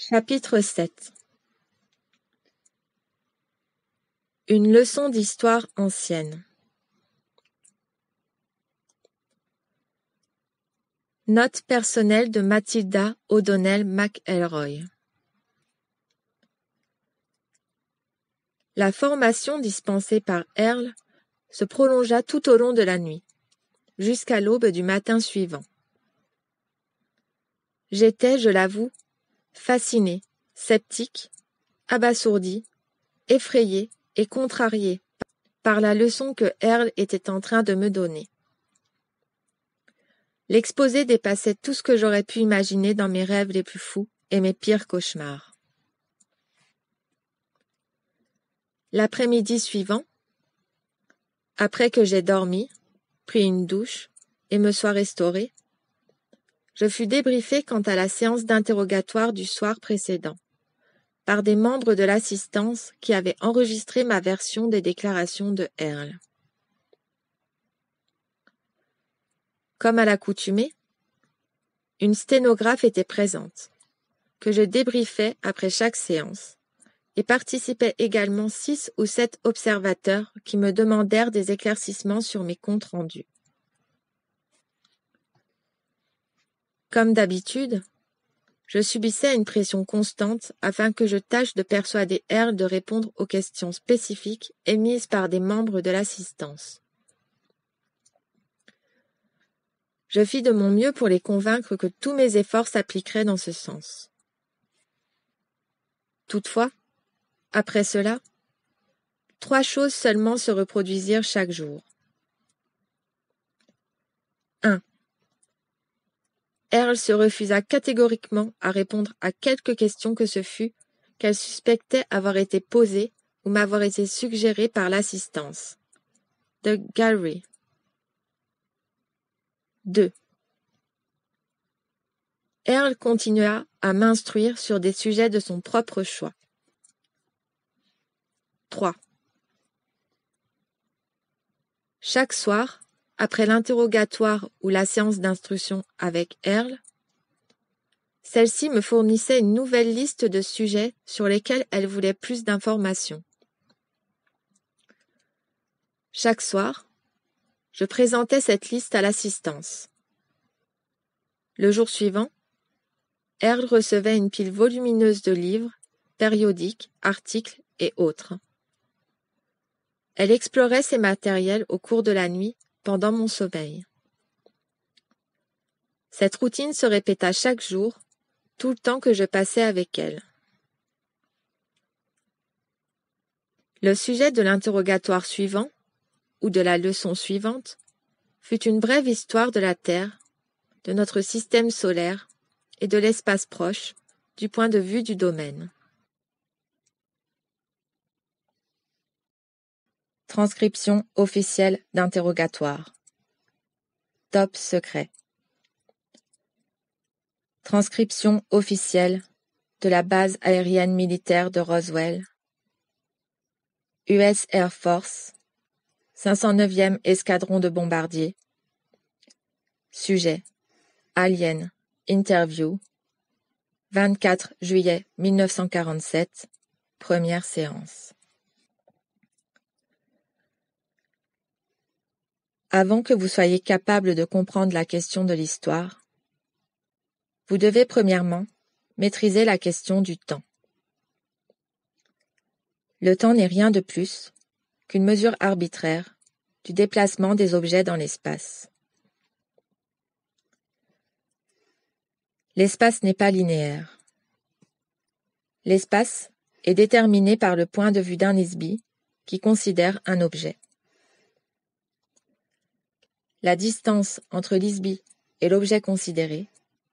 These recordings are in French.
Chapitre 7 Une leçon d'histoire ancienne. Note personnelle de Mathilda O'Donnell McElroy. La formation dispensée par Earl se prolongea tout au long de la nuit, jusqu'à l'aube du matin suivant. J'étais, je l'avoue, fasciné, sceptique, abasourdi, effrayé et contrarié par la leçon que Earl était en train de me donner. L'exposé dépassait tout ce que j'aurais pu imaginer dans mes rêves les plus fous et mes pires cauchemars. L'après-midi suivant, après que j'ai dormi, pris une douche et me sois restauré, je fus débriefé quant à la séance d'interrogatoire du soir précédent, par des membres de l'assistance qui avaient enregistré ma version des déclarations de Earl. Comme à l'accoutumée, une sténographe était présente, que je débriefais après chaque séance, et participaient également six ou sept observateurs qui me demandèrent des éclaircissements sur mes comptes rendus. Comme d'habitude, je subissais une pression constante afin que je tâche de persuader Earl de répondre aux questions spécifiques émises par des membres de l'assistance. Je fis de mon mieux pour les convaincre que tous mes efforts s'appliqueraient dans ce sens. Toutefois, après cela, trois choses seulement se reproduisirent chaque jour. 1. Earl se refusa catégoriquement à répondre à quelque question que ce fût qu'elle suspectait avoir été posée ou m'avoir été suggérée par l'assistance. De Gallery. 2. Earl continua à m'instruire sur des sujets de son propre choix. 3. Chaque soir, après l'interrogatoire ou la séance d'instruction avec Earl, celle-ci me fournissait une nouvelle liste de sujets sur lesquels elle voulait plus d'informations. Chaque soir, je présentais cette liste à l'assistance. Le jour suivant, Earl recevait une pile volumineuse de livres, périodiques, articles et autres. Elle explorait ces matériels au cours de la nuit pendant mon sommeil. Cette routine se répéta chaque jour, tout le temps que je passais avec elle. Le sujet de l'interrogatoire suivant, ou de la leçon suivante, fut une brève histoire de la Terre, de notre système solaire et de l'espace proche, du point de vue du domaine. Transcription officielle d'interrogatoire. Top secret. Transcription officielle de la base aérienne militaire de Roswell. US Air Force. 509e escadron de bombardiers. Sujet. Alien. Interview. 24 juillet 1947. Première séance. Avant que vous soyez capable de comprendre la question de l'histoire, vous devez premièrement maîtriser la question du temps. Le temps n'est rien de plus qu'une mesure arbitraire du déplacement des objets dans l'espace. L'espace n'est pas linéaire. L'espace est déterminé par le point de vue d'un isby qui considère un objet. La distance entre l'isby et l'objet considéré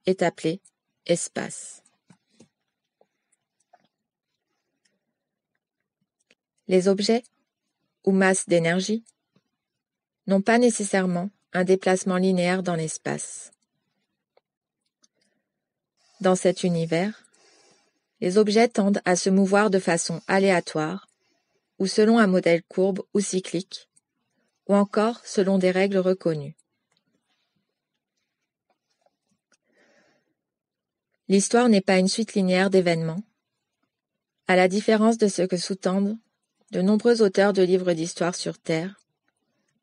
est appelée espace. Les objets, ou masses d'énergie, n'ont pas nécessairement un déplacement linéaire dans l'espace. Dans cet univers, les objets tendent à se mouvoir de façon aléatoire ou selon un modèle courbe ou cyclique ou encore selon des règles reconnues. L'histoire n'est pas une suite linéaire d'événements. À la différence de ce que sous-tendent de nombreux auteurs de livres d'histoire sur Terre,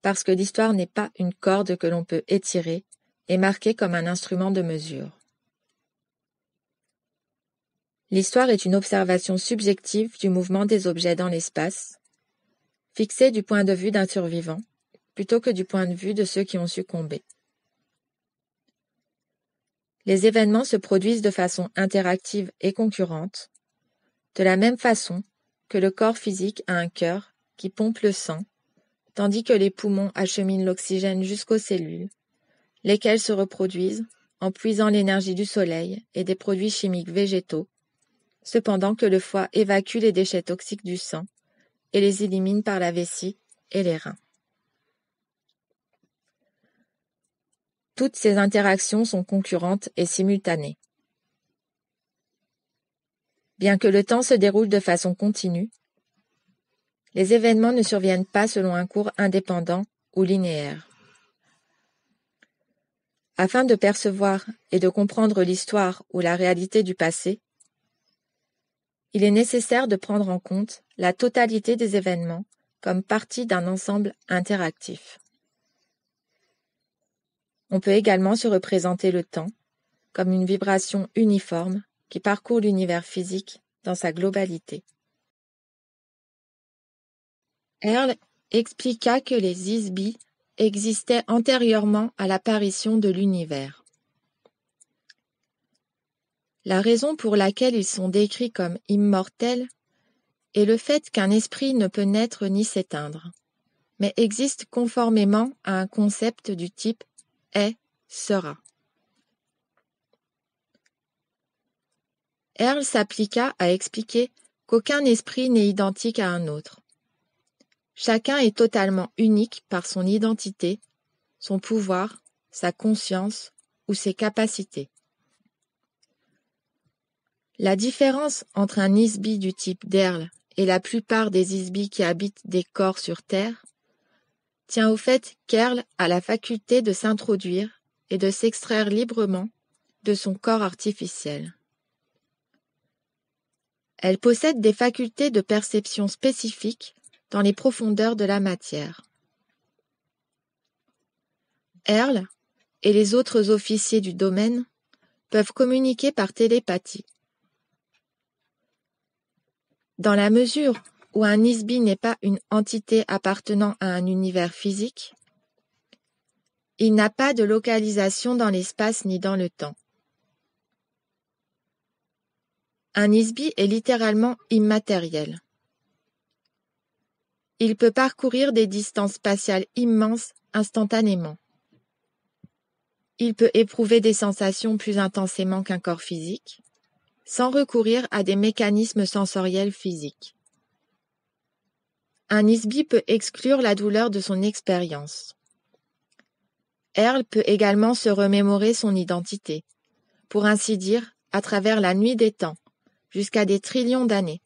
parce que l'histoire n'est pas une corde que l'on peut étirer et marquer comme un instrument de mesure. L'histoire est une observation subjective du mouvement des objets dans l'espace, fixée du point de vue d'un survivant, plutôt que du point de vue de ceux qui ont succombé. Les événements se produisent de façon interactive et concurrente, de la même façon que le corps physique a un cœur qui pompe le sang, tandis que les poumons acheminent l'oxygène jusqu'aux cellules, lesquelles se reproduisent en puisant l'énergie du soleil et des produits chimiques végétaux, cependant que le foie évacue les déchets toxiques du sang et les élimine par la vessie et les reins. Toutes ces interactions sont concurrentes et simultanées. Bien que le temps se déroule de façon continue, les événements ne surviennent pas selon un cours indépendant ou linéaire. Afin de percevoir et de comprendre l'histoire ou la réalité du passé, il est nécessaire de prendre en compte la totalité des événements comme partie d'un ensemble interactif. On peut également se représenter le temps comme une vibration uniforme qui parcourt l'univers physique dans sa globalité. Earl expliqua que les Isby existaient antérieurement à l'apparition de l'univers. La raison pour laquelle ils sont décrits comme immortels est le fait qu'un esprit ne peut naître ni s'éteindre, mais existe conformément à un concept du type est, sera. Earl s'appliqua à expliquer qu'aucun esprit n'est identique à un autre. Chacun est totalement unique par son identité, son pouvoir, sa conscience ou ses capacités. La différence entre un Isby du type d'Earl et la plupart des Isby qui habitent des corps sur Terre tient au fait qu'Earl a la faculté de s'introduire et de s'extraire librement de son corps artificiel. Elle possède des facultés de perception spécifiques dans les profondeurs de la matière. Earl et les autres officiers du domaine peuvent communiquer par télépathie. Dans la mesure où un Isby n'est pas une entité appartenant à un univers physique, il n'a pas de localisation dans l'espace ni dans le temps. Un Isby est littéralement immatériel. Il peut parcourir des distances spatiales immenses instantanément. Il peut éprouver des sensations plus intensément qu'un corps physique, sans recourir à des mécanismes sensoriels physiques. Un ISBI peut exclure la douleur de son expérience. Earl peut également se remémorer son identité, pour ainsi dire, à travers la nuit des temps, jusqu'à des trillions d'années.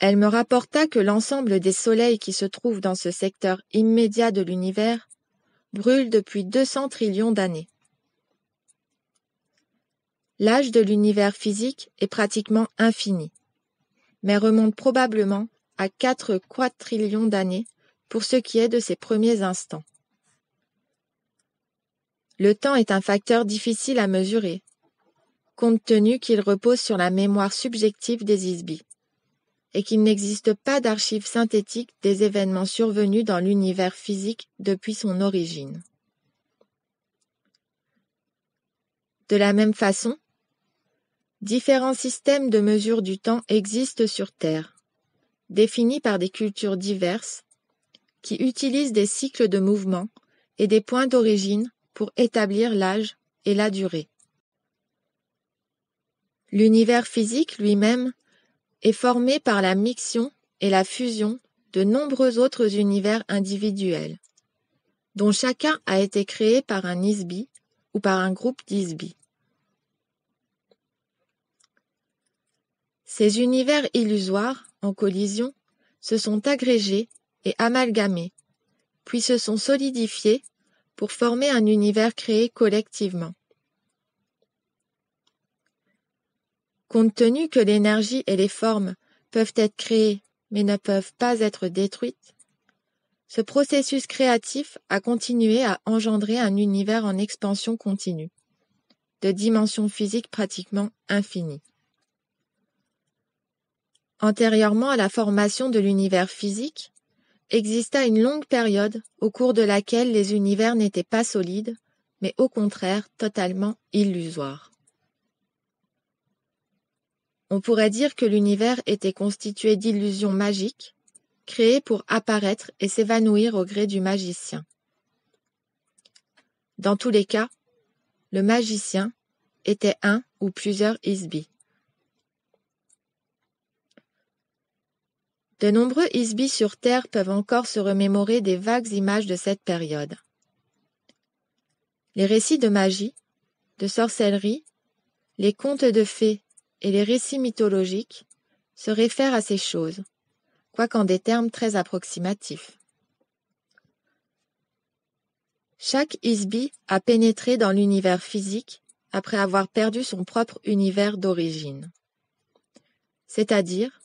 Elle me rapporta que l'ensemble des soleils qui se trouvent dans ce secteur immédiat de l'univers brûlent depuis 200 trillions d'années. L'âge de l'univers physique est pratiquement infini mais remonte probablement à quatre quadrillions d'années pour ce qui est de ses premiers instants. Le temps est un facteur difficile à mesurer, compte tenu qu'il repose sur la mémoire subjective des Isby, et qu'il n'existe pas d'archives synthétiques des événements survenus dans l'univers physique depuis son origine. De la même façon, Différents systèmes de mesure du temps existent sur Terre, définis par des cultures diverses, qui utilisent des cycles de mouvement et des points d'origine pour établir l'âge et la durée. L'univers physique lui-même est formé par la mixion et la fusion de nombreux autres univers individuels, dont chacun a été créé par un ISBI ou par un groupe d'ISBI. Ces univers illusoires, en collision, se sont agrégés et amalgamés, puis se sont solidifiés pour former un univers créé collectivement. Compte tenu que l'énergie et les formes peuvent être créées mais ne peuvent pas être détruites, ce processus créatif a continué à engendrer un univers en expansion continue, de dimensions physiques pratiquement infinies. Antérieurement à la formation de l'univers physique, exista une longue période au cours de laquelle les univers n'étaient pas solides, mais au contraire totalement illusoires. On pourrait dire que l'univers était constitué d'illusions magiques, créées pour apparaître et s'évanouir au gré du magicien. Dans tous les cas, le magicien était un ou plusieurs Isbi. De nombreux Isbi sur Terre peuvent encore se remémorer des vagues images de cette période. Les récits de magie, de sorcellerie, les contes de fées et les récits mythologiques se réfèrent à ces choses, quoiqu'en des termes très approximatifs. Chaque Isbi a pénétré dans l'univers physique après avoir perdu son propre univers d'origine. C'est-à-dire,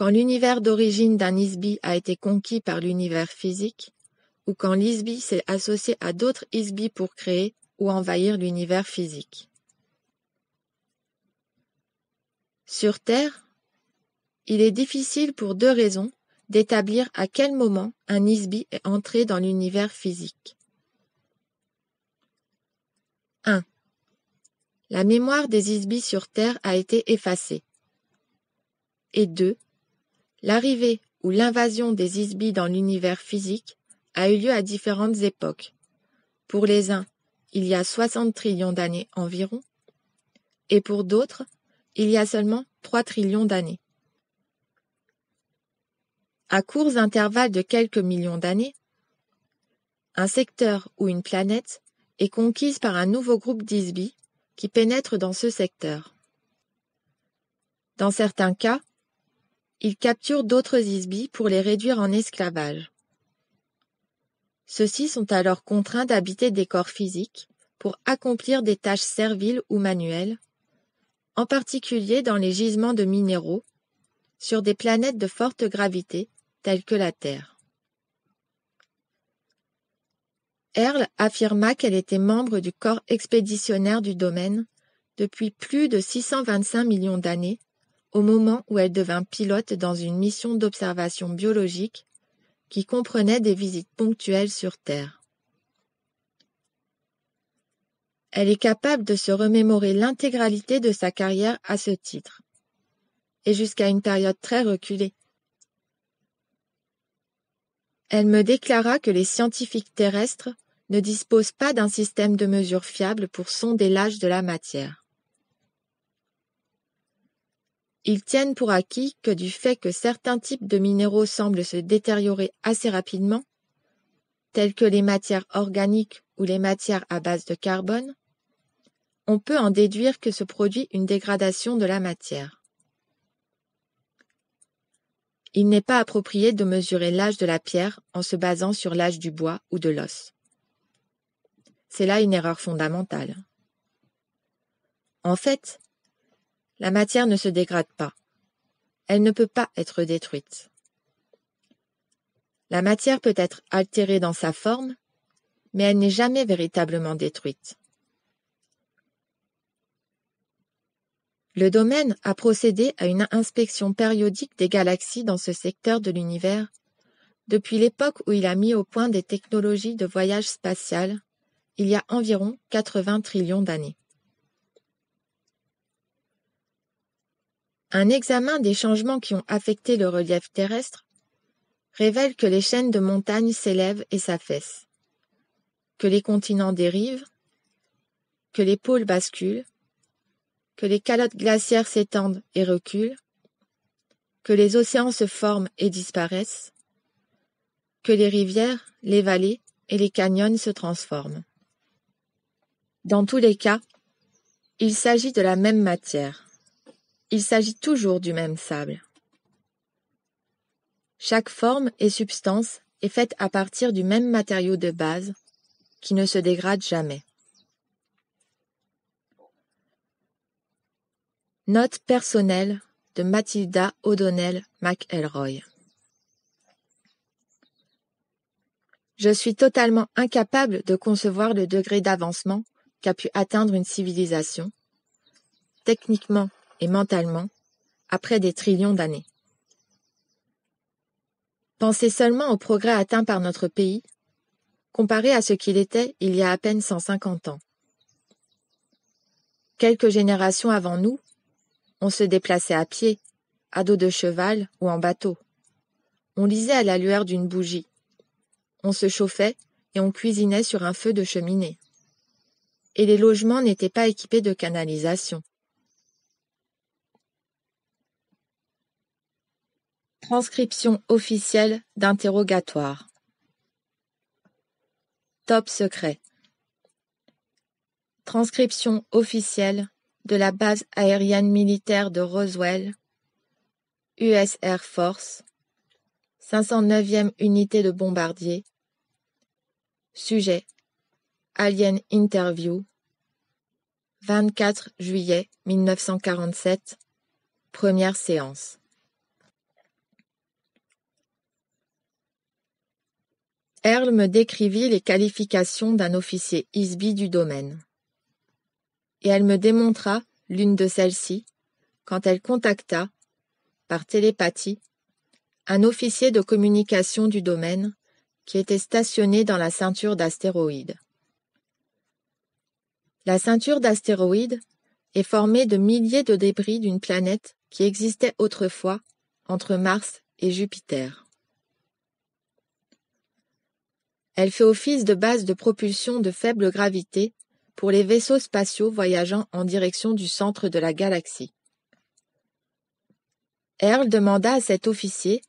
quand l'univers d'origine d'un Isbi a été conquis par l'univers physique, ou quand l'Isbi s'est associé à d'autres Isbi pour créer ou envahir l'univers physique. Sur Terre, il est difficile pour deux raisons d'établir à quel moment un Isbi est entré dans l'univers physique. 1. La mémoire des Isbi sur Terre a été effacée. Et 2. L'arrivée ou l'invasion des Isbi dans l'univers physique a eu lieu à différentes époques. Pour les uns, il y a 60 trillions d'années environ, et pour d'autres, il y a seulement 3 trillions d'années. À courts intervalles de quelques millions d'années, un secteur ou une planète est conquise par un nouveau groupe d'Isbi qui pénètre dans ce secteur. Dans certains cas, ils capturent d'autres Isbi pour les réduire en esclavage. Ceux-ci sont alors contraints d'habiter des corps physiques pour accomplir des tâches serviles ou manuelles, en particulier dans les gisements de minéraux, sur des planètes de forte gravité telles que la Terre. Erle affirma qu'elle était membre du corps expéditionnaire du domaine depuis plus de 625 millions d'années, au moment où elle devint pilote dans une mission d'observation biologique qui comprenait des visites ponctuelles sur Terre. Elle est capable de se remémorer l'intégralité de sa carrière à ce titre, et jusqu'à une période très reculée. Elle me déclara que les scientifiques terrestres ne disposent pas d'un système de mesure fiable pour sonder l'âge de la matière. Ils tiennent pour acquis que du fait que certains types de minéraux semblent se détériorer assez rapidement, tels que les matières organiques ou les matières à base de carbone, on peut en déduire que se produit une dégradation de la matière. Il n'est pas approprié de mesurer l'âge de la pierre en se basant sur l'âge du bois ou de l'os. C'est là une erreur fondamentale. En fait, la matière ne se dégrade pas. Elle ne peut pas être détruite. La matière peut être altérée dans sa forme, mais elle n'est jamais véritablement détruite. Le domaine a procédé à une inspection périodique des galaxies dans ce secteur de l'univers depuis l'époque où il a mis au point des technologies de voyage spatial, il y a environ 80 trillions d'années. Un examen des changements qui ont affecté le relief terrestre révèle que les chaînes de montagnes s'élèvent et s'affaissent, que les continents dérivent, que les pôles basculent, que les calottes glaciaires s'étendent et reculent, que les océans se forment et disparaissent, que les rivières, les vallées et les canyons se transforment. Dans tous les cas, il s'agit de la même matière. Il s'agit toujours du même sable. Chaque forme et substance est faite à partir du même matériau de base qui ne se dégrade jamais. Note personnelle de Mathilda O'Donnell McElroy. Je suis totalement incapable de concevoir le degré d'avancement qu'a pu atteindre une civilisation, techniquement et mentalement, après des trillions d'années. Pensez seulement au progrès atteint par notre pays, comparé à ce qu'il était il y a à peine 150 ans. Quelques générations avant nous, on se déplaçait à pied, à dos de cheval ou en bateau. On lisait à la lueur d'une bougie. On se chauffait et on cuisinait sur un feu de cheminée. Et les logements n'étaient pas équipés de canalisation. Transcription officielle d'interrogatoire. Top secret. Transcription officielle de la base aérienne militaire de Roswell, US Air Force, 509e unité de bombardier. Sujet Alien Interview 24 juillet 1947 Première séance Earl me décrivit les qualifications d'un officier ISBI du domaine. Et elle me démontra l'une de celles-ci quand elle contacta, par télépathie, un officier de communication du domaine qui était stationné dans la ceinture d'astéroïdes. La ceinture d'astéroïdes est formée de milliers de débris d'une planète qui existait autrefois entre Mars et Jupiter. Elle fait office de base de propulsion de faible gravité pour les vaisseaux spatiaux voyageant en direction du centre de la galaxie. Earl demanda à cet officier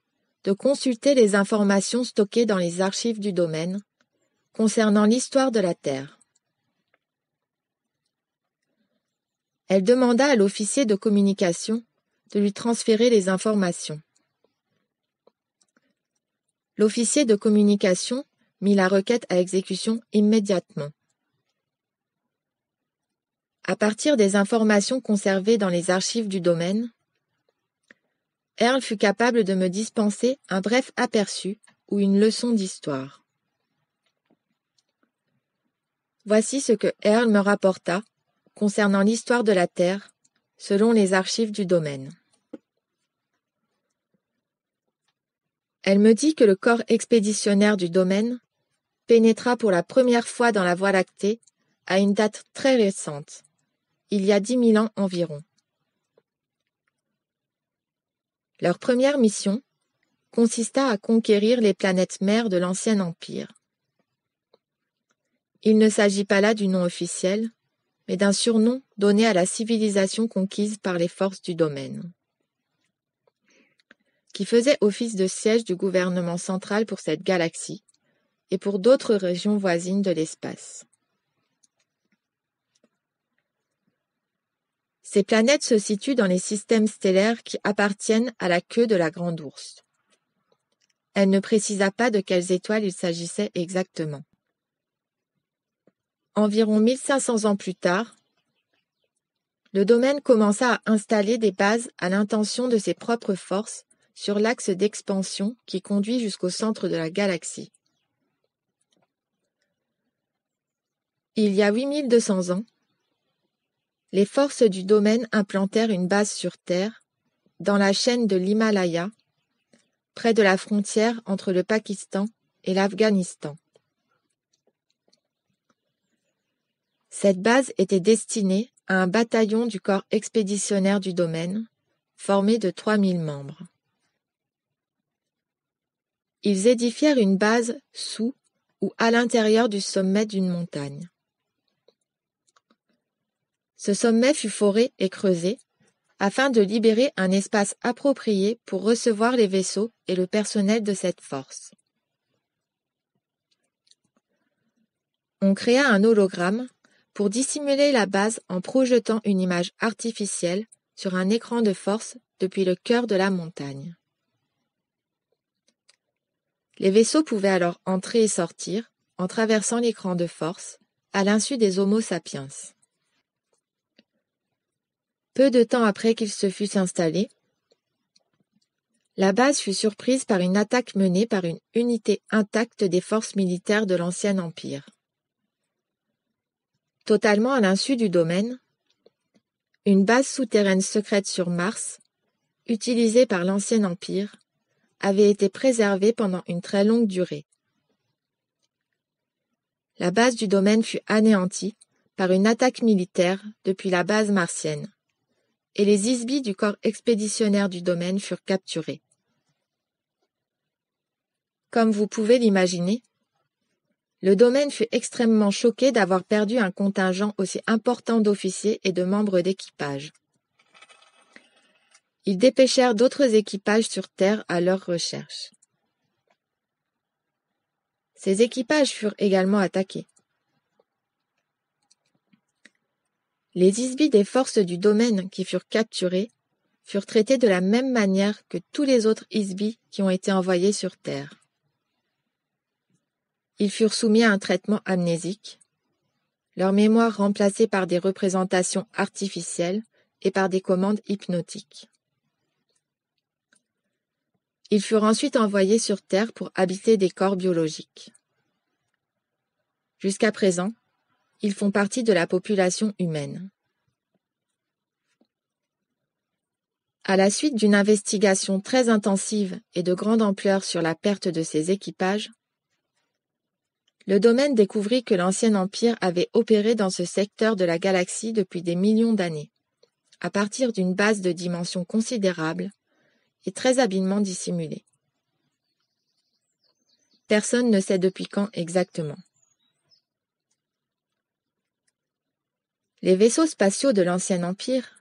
de consulter les informations stockées dans les archives du domaine concernant l'histoire de la Terre. Elle demanda à l'officier de communication de lui transférer les informations. L'officier de communication mit la requête à exécution immédiatement. À partir des informations conservées dans les archives du domaine, Earl fut capable de me dispenser un bref aperçu ou une leçon d'histoire. Voici ce que Earl me rapporta concernant l'histoire de la Terre selon les archives du domaine. Elle me dit que le corps expéditionnaire du domaine pénétra pour la première fois dans la Voie lactée à une date très récente, il y a dix mille ans environ. Leur première mission consista à conquérir les planètes mères de l'ancien empire. Il ne s'agit pas là du nom officiel, mais d'un surnom donné à la civilisation conquise par les forces du domaine, qui faisait office de siège du gouvernement central pour cette galaxie, et pour d'autres régions voisines de l'espace. Ces planètes se situent dans les systèmes stellaires qui appartiennent à la queue de la Grande Ourse. Elle ne précisa pas de quelles étoiles il s'agissait exactement. Environ 1500 ans plus tard, le domaine commença à installer des bases à l'intention de ses propres forces sur l'axe d'expansion qui conduit jusqu'au centre de la galaxie. Il y a 8200 ans, les forces du domaine implantèrent une base sur Terre, dans la chaîne de l'Himalaya, près de la frontière entre le Pakistan et l'Afghanistan. Cette base était destinée à un bataillon du corps expéditionnaire du domaine, formé de 3000 membres. Ils édifièrent une base sous ou à l'intérieur du sommet d'une montagne. Ce sommet fut foré et creusé, afin de libérer un espace approprié pour recevoir les vaisseaux et le personnel de cette force. On créa un hologramme pour dissimuler la base en projetant une image artificielle sur un écran de force depuis le cœur de la montagne. Les vaisseaux pouvaient alors entrer et sortir en traversant l'écran de force à l'insu des Homo sapiens. Peu de temps après qu'ils se fussent installés, la base fut surprise par une attaque menée par une unité intacte des forces militaires de l'Ancien Empire. Totalement à l'insu du domaine, une base souterraine secrète sur Mars, utilisée par l'Ancien Empire, avait été préservée pendant une très longue durée. La base du domaine fut anéantie par une attaque militaire depuis la base martienne, et les isbis du corps expéditionnaire du domaine furent capturés. Comme vous pouvez l'imaginer, le domaine fut extrêmement choqué d'avoir perdu un contingent aussi important d'officiers et de membres d'équipage. Ils dépêchèrent d'autres équipages sur Terre à leur recherche. Ces équipages furent également attaqués. Les isbis des forces du domaine qui furent capturés furent traités de la même manière que tous les autres isbis qui ont été envoyés sur Terre. Ils furent soumis à un traitement amnésique, leur mémoire remplacée par des représentations artificielles et par des commandes hypnotiques. Ils furent ensuite envoyés sur Terre pour habiter des corps biologiques. Jusqu'à présent, ils font partie de la population humaine. À la suite d'une investigation très intensive et de grande ampleur sur la perte de ces équipages, le domaine découvrit que l'Ancien Empire avait opéré dans ce secteur de la galaxie depuis des millions d'années, à partir d'une base de dimensions considérables et très habilement dissimulée. Personne ne sait depuis quand exactement. Les vaisseaux spatiaux de l'Ancien Empire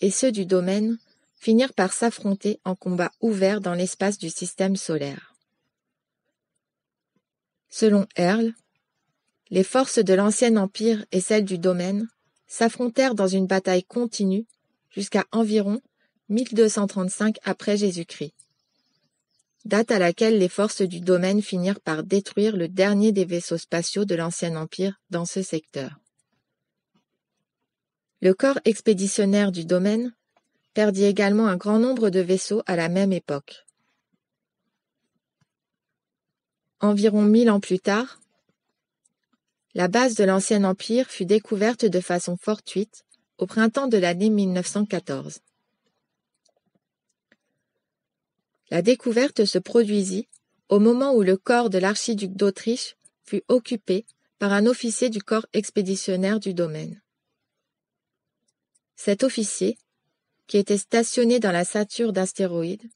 et ceux du domaine finirent par s'affronter en combat ouvert dans l'espace du système solaire. Selon Earle, les forces de l'Ancien Empire et celles du Domaine s'affrontèrent dans une bataille continue jusqu'à environ 1235 après Jésus-Christ, date à laquelle les forces du Domaine finirent par détruire le dernier des vaisseaux spatiaux de l'Ancien Empire dans ce secteur. Le corps expéditionnaire du Domaine perdit également un grand nombre de vaisseaux à la même époque. Environ mille ans plus tard, la base de l'Ancien Empire fut découverte de façon fortuite au printemps de l'année 1914. La découverte se produisit au moment où le corps de l'archiduc d'Autriche fut occupé par un officier du corps expéditionnaire du domaine. Cet officier, qui était stationné dans la ceinture d'astéroïdes,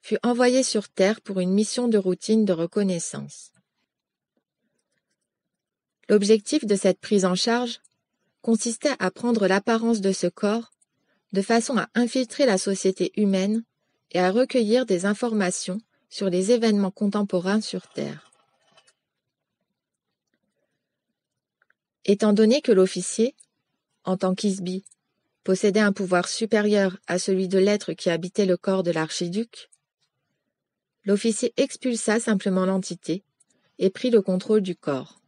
fut envoyé sur Terre pour une mission de routine de reconnaissance. L'objectif de cette prise en charge consistait à prendre l'apparence de ce corps de façon à infiltrer la société humaine et à recueillir des informations sur les événements contemporains sur Terre. Étant donné que l'officier, en tant qu'Isby, possédait un pouvoir supérieur à celui de l'être qui habitait le corps de l'archiduc, l'officier expulsa simplement l'entité et prit le contrôle du corps.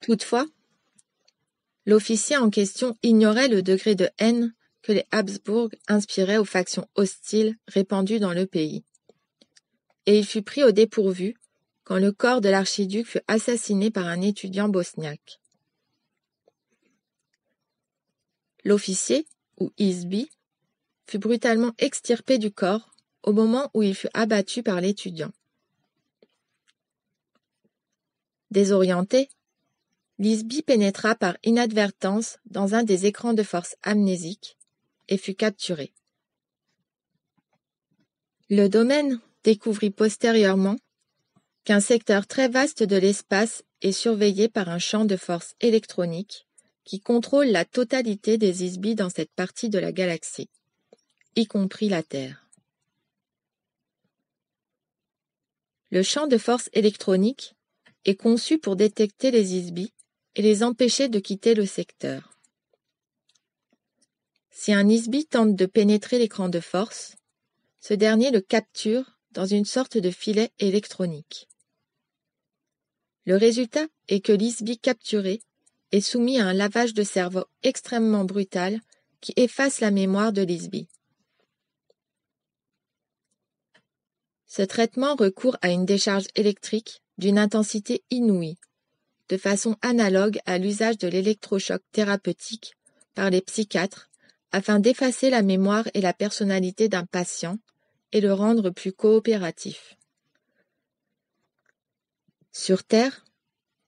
Toutefois, l'officier en question ignorait le degré de haine que les Habsbourg inspiraient aux factions hostiles répandues dans le pays. Et il fut pris au dépourvu quand le corps de l'archiduc fut assassiné par un étudiant bosniaque. L'officier, ou Isby, fut brutalement extirpé du corps au moment où il fut abattu par l'étudiant. Désorienté, Lisby pénétra par inadvertance dans un des écrans de force amnésiques et fut capturé. Le domaine découvrit postérieurement qu'un secteur très vaste de l'espace est surveillé par un champ de force électronique qui contrôle la totalité des isbis dans cette partie de la galaxie, y compris la Terre. Le champ de force électronique est conçu pour détecter les ISBI et les empêcher de quitter le secteur. Si un ISBI tente de pénétrer l'écran de force, ce dernier le capture dans une sorte de filet électronique. Le résultat est que l'ISBI capturé est soumis à un lavage de cerveau extrêmement brutal qui efface la mémoire de Lisby. Ce traitement recourt à une décharge électrique d'une intensité inouïe, de façon analogue à l'usage de l'électrochoc thérapeutique par les psychiatres afin d'effacer la mémoire et la personnalité d'un patient et le rendre plus coopératif. Sur Terre,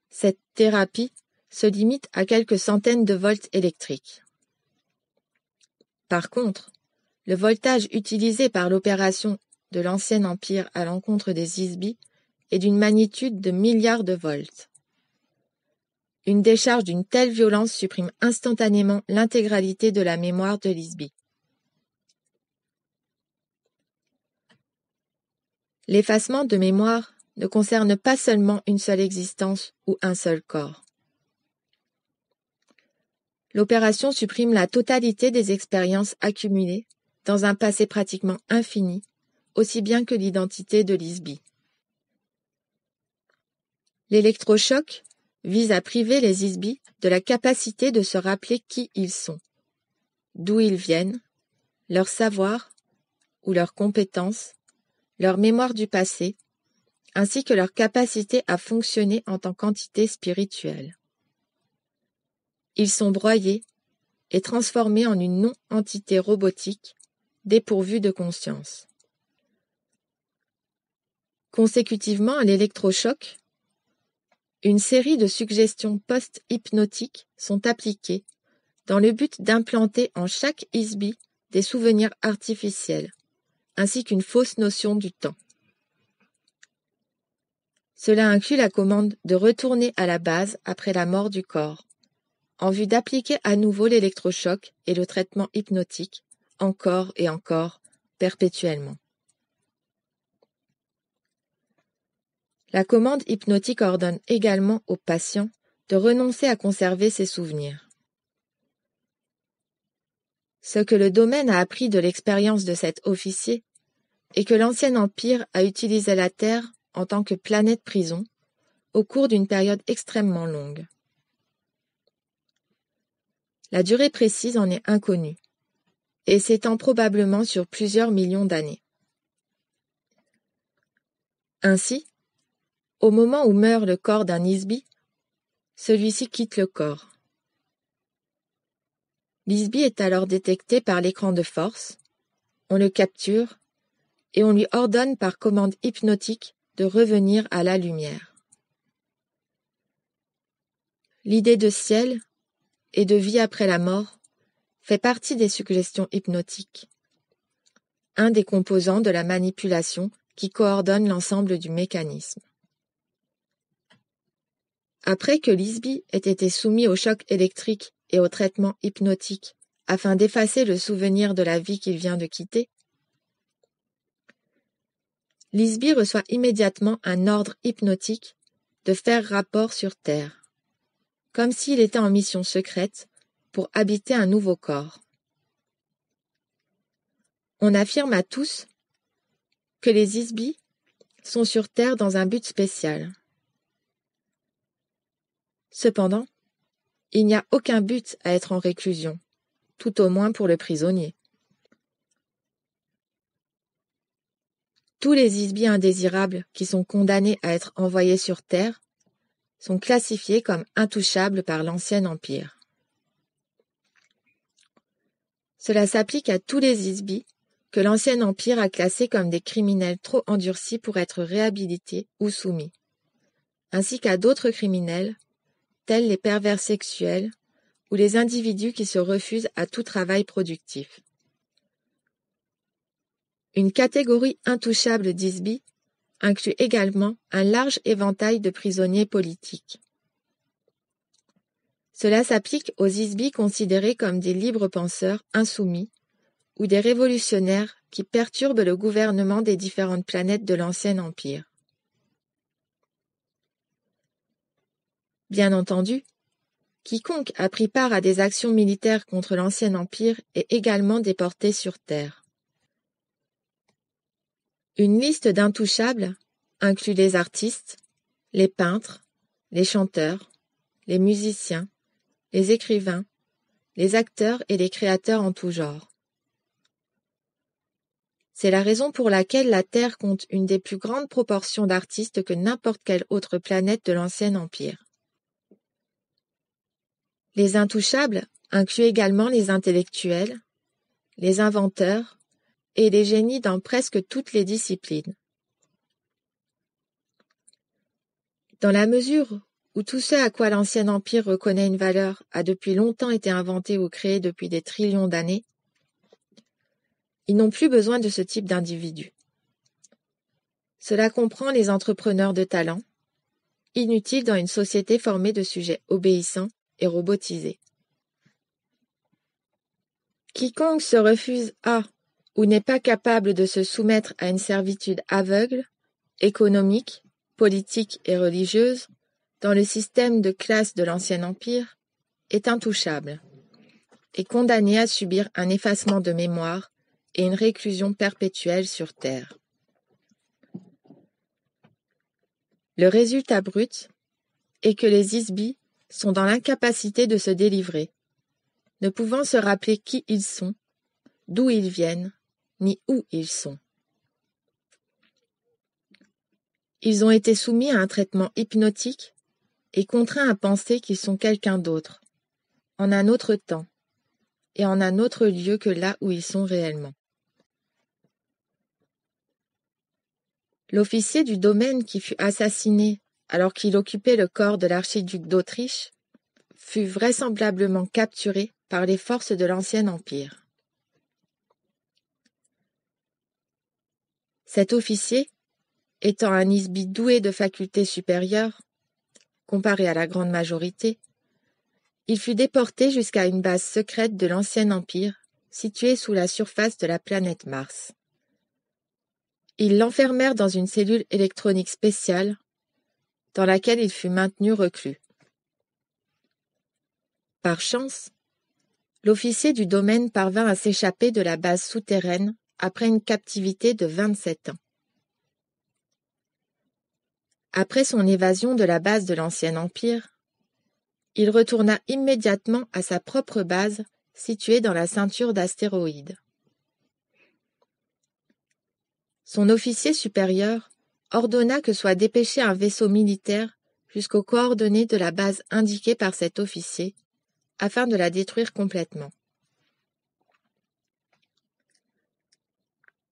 cette thérapie se limite à quelques centaines de volts électriques. Par contre, le voltage utilisé par l'opération de l'ancien empire à l'encontre des Isby est d'une magnitude de milliards de volts. Une décharge d'une telle violence supprime instantanément l'intégralité de la mémoire de Lisby. L'effacement de mémoire ne concerne pas seulement une seule existence ou un seul corps. L'opération supprime la totalité des expériences accumulées dans un passé pratiquement infini, aussi bien que l'identité de Lisby. L'électrochoc vise à priver les Isby de la capacité de se rappeler qui ils sont, d'où ils viennent, leur savoir ou leurs compétences, leur mémoire du passé, ainsi que leur capacité à fonctionner en tant qu'entité spirituelle. Ils sont broyés et transformés en une non-entité robotique dépourvue de conscience. Consécutivement à l'électrochoc, une série de suggestions post-hypnotiques sont appliquées dans le but d'implanter en chaque ISBI des souvenirs artificiels, ainsi qu'une fausse notion du temps. Cela inclut la commande de retourner à la base après la mort du corps, en vue d'appliquer à nouveau l'électrochoc et le traitement hypnotique, encore et encore, perpétuellement. La commande hypnotique ordonne également au patient de renoncer à conserver ses souvenirs. Ce que le domaine a appris de l'expérience de cet officier est que l'Ancien Empire a utilisé la Terre en tant que planète prison au cours d'une période extrêmement longue. La durée précise en est inconnue, et s'étend probablement sur plusieurs millions d'années. Ainsi, au moment où meurt le corps d'un Isby, celui-ci quitte le corps. L'Isby est alors détecté par l'écran de force, on le capture et on lui ordonne par commande hypnotique de revenir à la lumière. L'idée de ciel et de vie après la mort fait partie des suggestions hypnotiques, un des composants de la manipulation qui coordonne l'ensemble du mécanisme. Après que Lisby ait été soumis au choc électrique et au traitement hypnotique afin d'effacer le souvenir de la vie qu'il vient de quitter, Lisby reçoit immédiatement un ordre hypnotique de faire rapport sur Terre, comme s'il était en mission secrète pour habiter un nouveau corps. On affirme à tous que les Isby sont sur Terre dans un but spécial. Cependant, il n'y a aucun but à être en réclusion, tout au moins pour le prisonnier. Tous les isbies indésirables qui sont condamnés à être envoyés sur Terre sont classifiés comme intouchables par l'Ancien Empire. Cela s'applique à tous les isbies que l'Ancien Empire a classés comme des criminels trop endurcis pour être réhabilités ou soumis, ainsi qu'à d'autres criminels tels les pervers sexuels ou les individus qui se refusent à tout travail productif. Une catégorie intouchable d'ISBI inclut également un large éventail de prisonniers politiques. Cela s'applique aux ISBI considérés comme des libres penseurs insoumis ou des révolutionnaires qui perturbent le gouvernement des différentes planètes de l'Ancien Empire. Bien entendu, quiconque a pris part à des actions militaires contre l'Ancien Empire est également déporté sur Terre. Une liste d'intouchables inclut les artistes, les peintres, les chanteurs, les musiciens, les écrivains, les acteurs et les créateurs en tout genre. C'est la raison pour laquelle la Terre compte une des plus grandes proportions d'artistes que n'importe quelle autre planète de l'ancien Empire. Les intouchables incluent également les intellectuels, les inventeurs et les génies dans presque toutes les disciplines. Dans la mesure où tout ce à quoi l'ancien empire reconnaît une valeur a depuis longtemps été inventé ou créé depuis des trillions d'années, ils n'ont plus besoin de ce type d'individus. Cela comprend les entrepreneurs de talent, inutiles dans une société formée de sujets obéissants et robotisés. Quiconque se refuse à ou n'est pas capable de se soumettre à une servitude aveugle, économique, politique et religieuse, dans le système de classe de l'Ancien Empire, est intouchable et condamné à subir un effacement de mémoire et une réclusion perpétuelle sur Terre. Le résultat brut est que les Isbis sont dans l'incapacité de se délivrer, ne pouvant se rappeler qui ils sont, d'où ils viennent, ni où ils sont. Ils ont été soumis à un traitement hypnotique et contraints à penser qu'ils sont quelqu'un d'autre, en un autre temps, et en un autre lieu que là où ils sont réellement. L'officier du domaine qui fut assassiné alors qu'il occupait le corps de l'archiduc d'Autriche fut vraisemblablement capturé par les forces de l'Ancien Empire. Cet officier, étant un isbi doué de facultés supérieures, comparé à la grande majorité, il fut déporté jusqu'à une base secrète de l'Ancien Empire située sous la surface de la planète Mars. Ils l'enfermèrent dans une cellule électronique spéciale dans laquelle il fut maintenu reclus. Par chance, l'officier du domaine parvint à s'échapper de la base souterraine après une captivité de vingt-sept ans. Après son évasion de la base de l'Ancien Empire, il retourna immédiatement à sa propre base située dans la ceinture d'astéroïdes. Son officier supérieur ordonna que soit dépêché un vaisseau militaire jusqu'aux coordonnées de la base indiquée par cet officier, afin de la détruire complètement.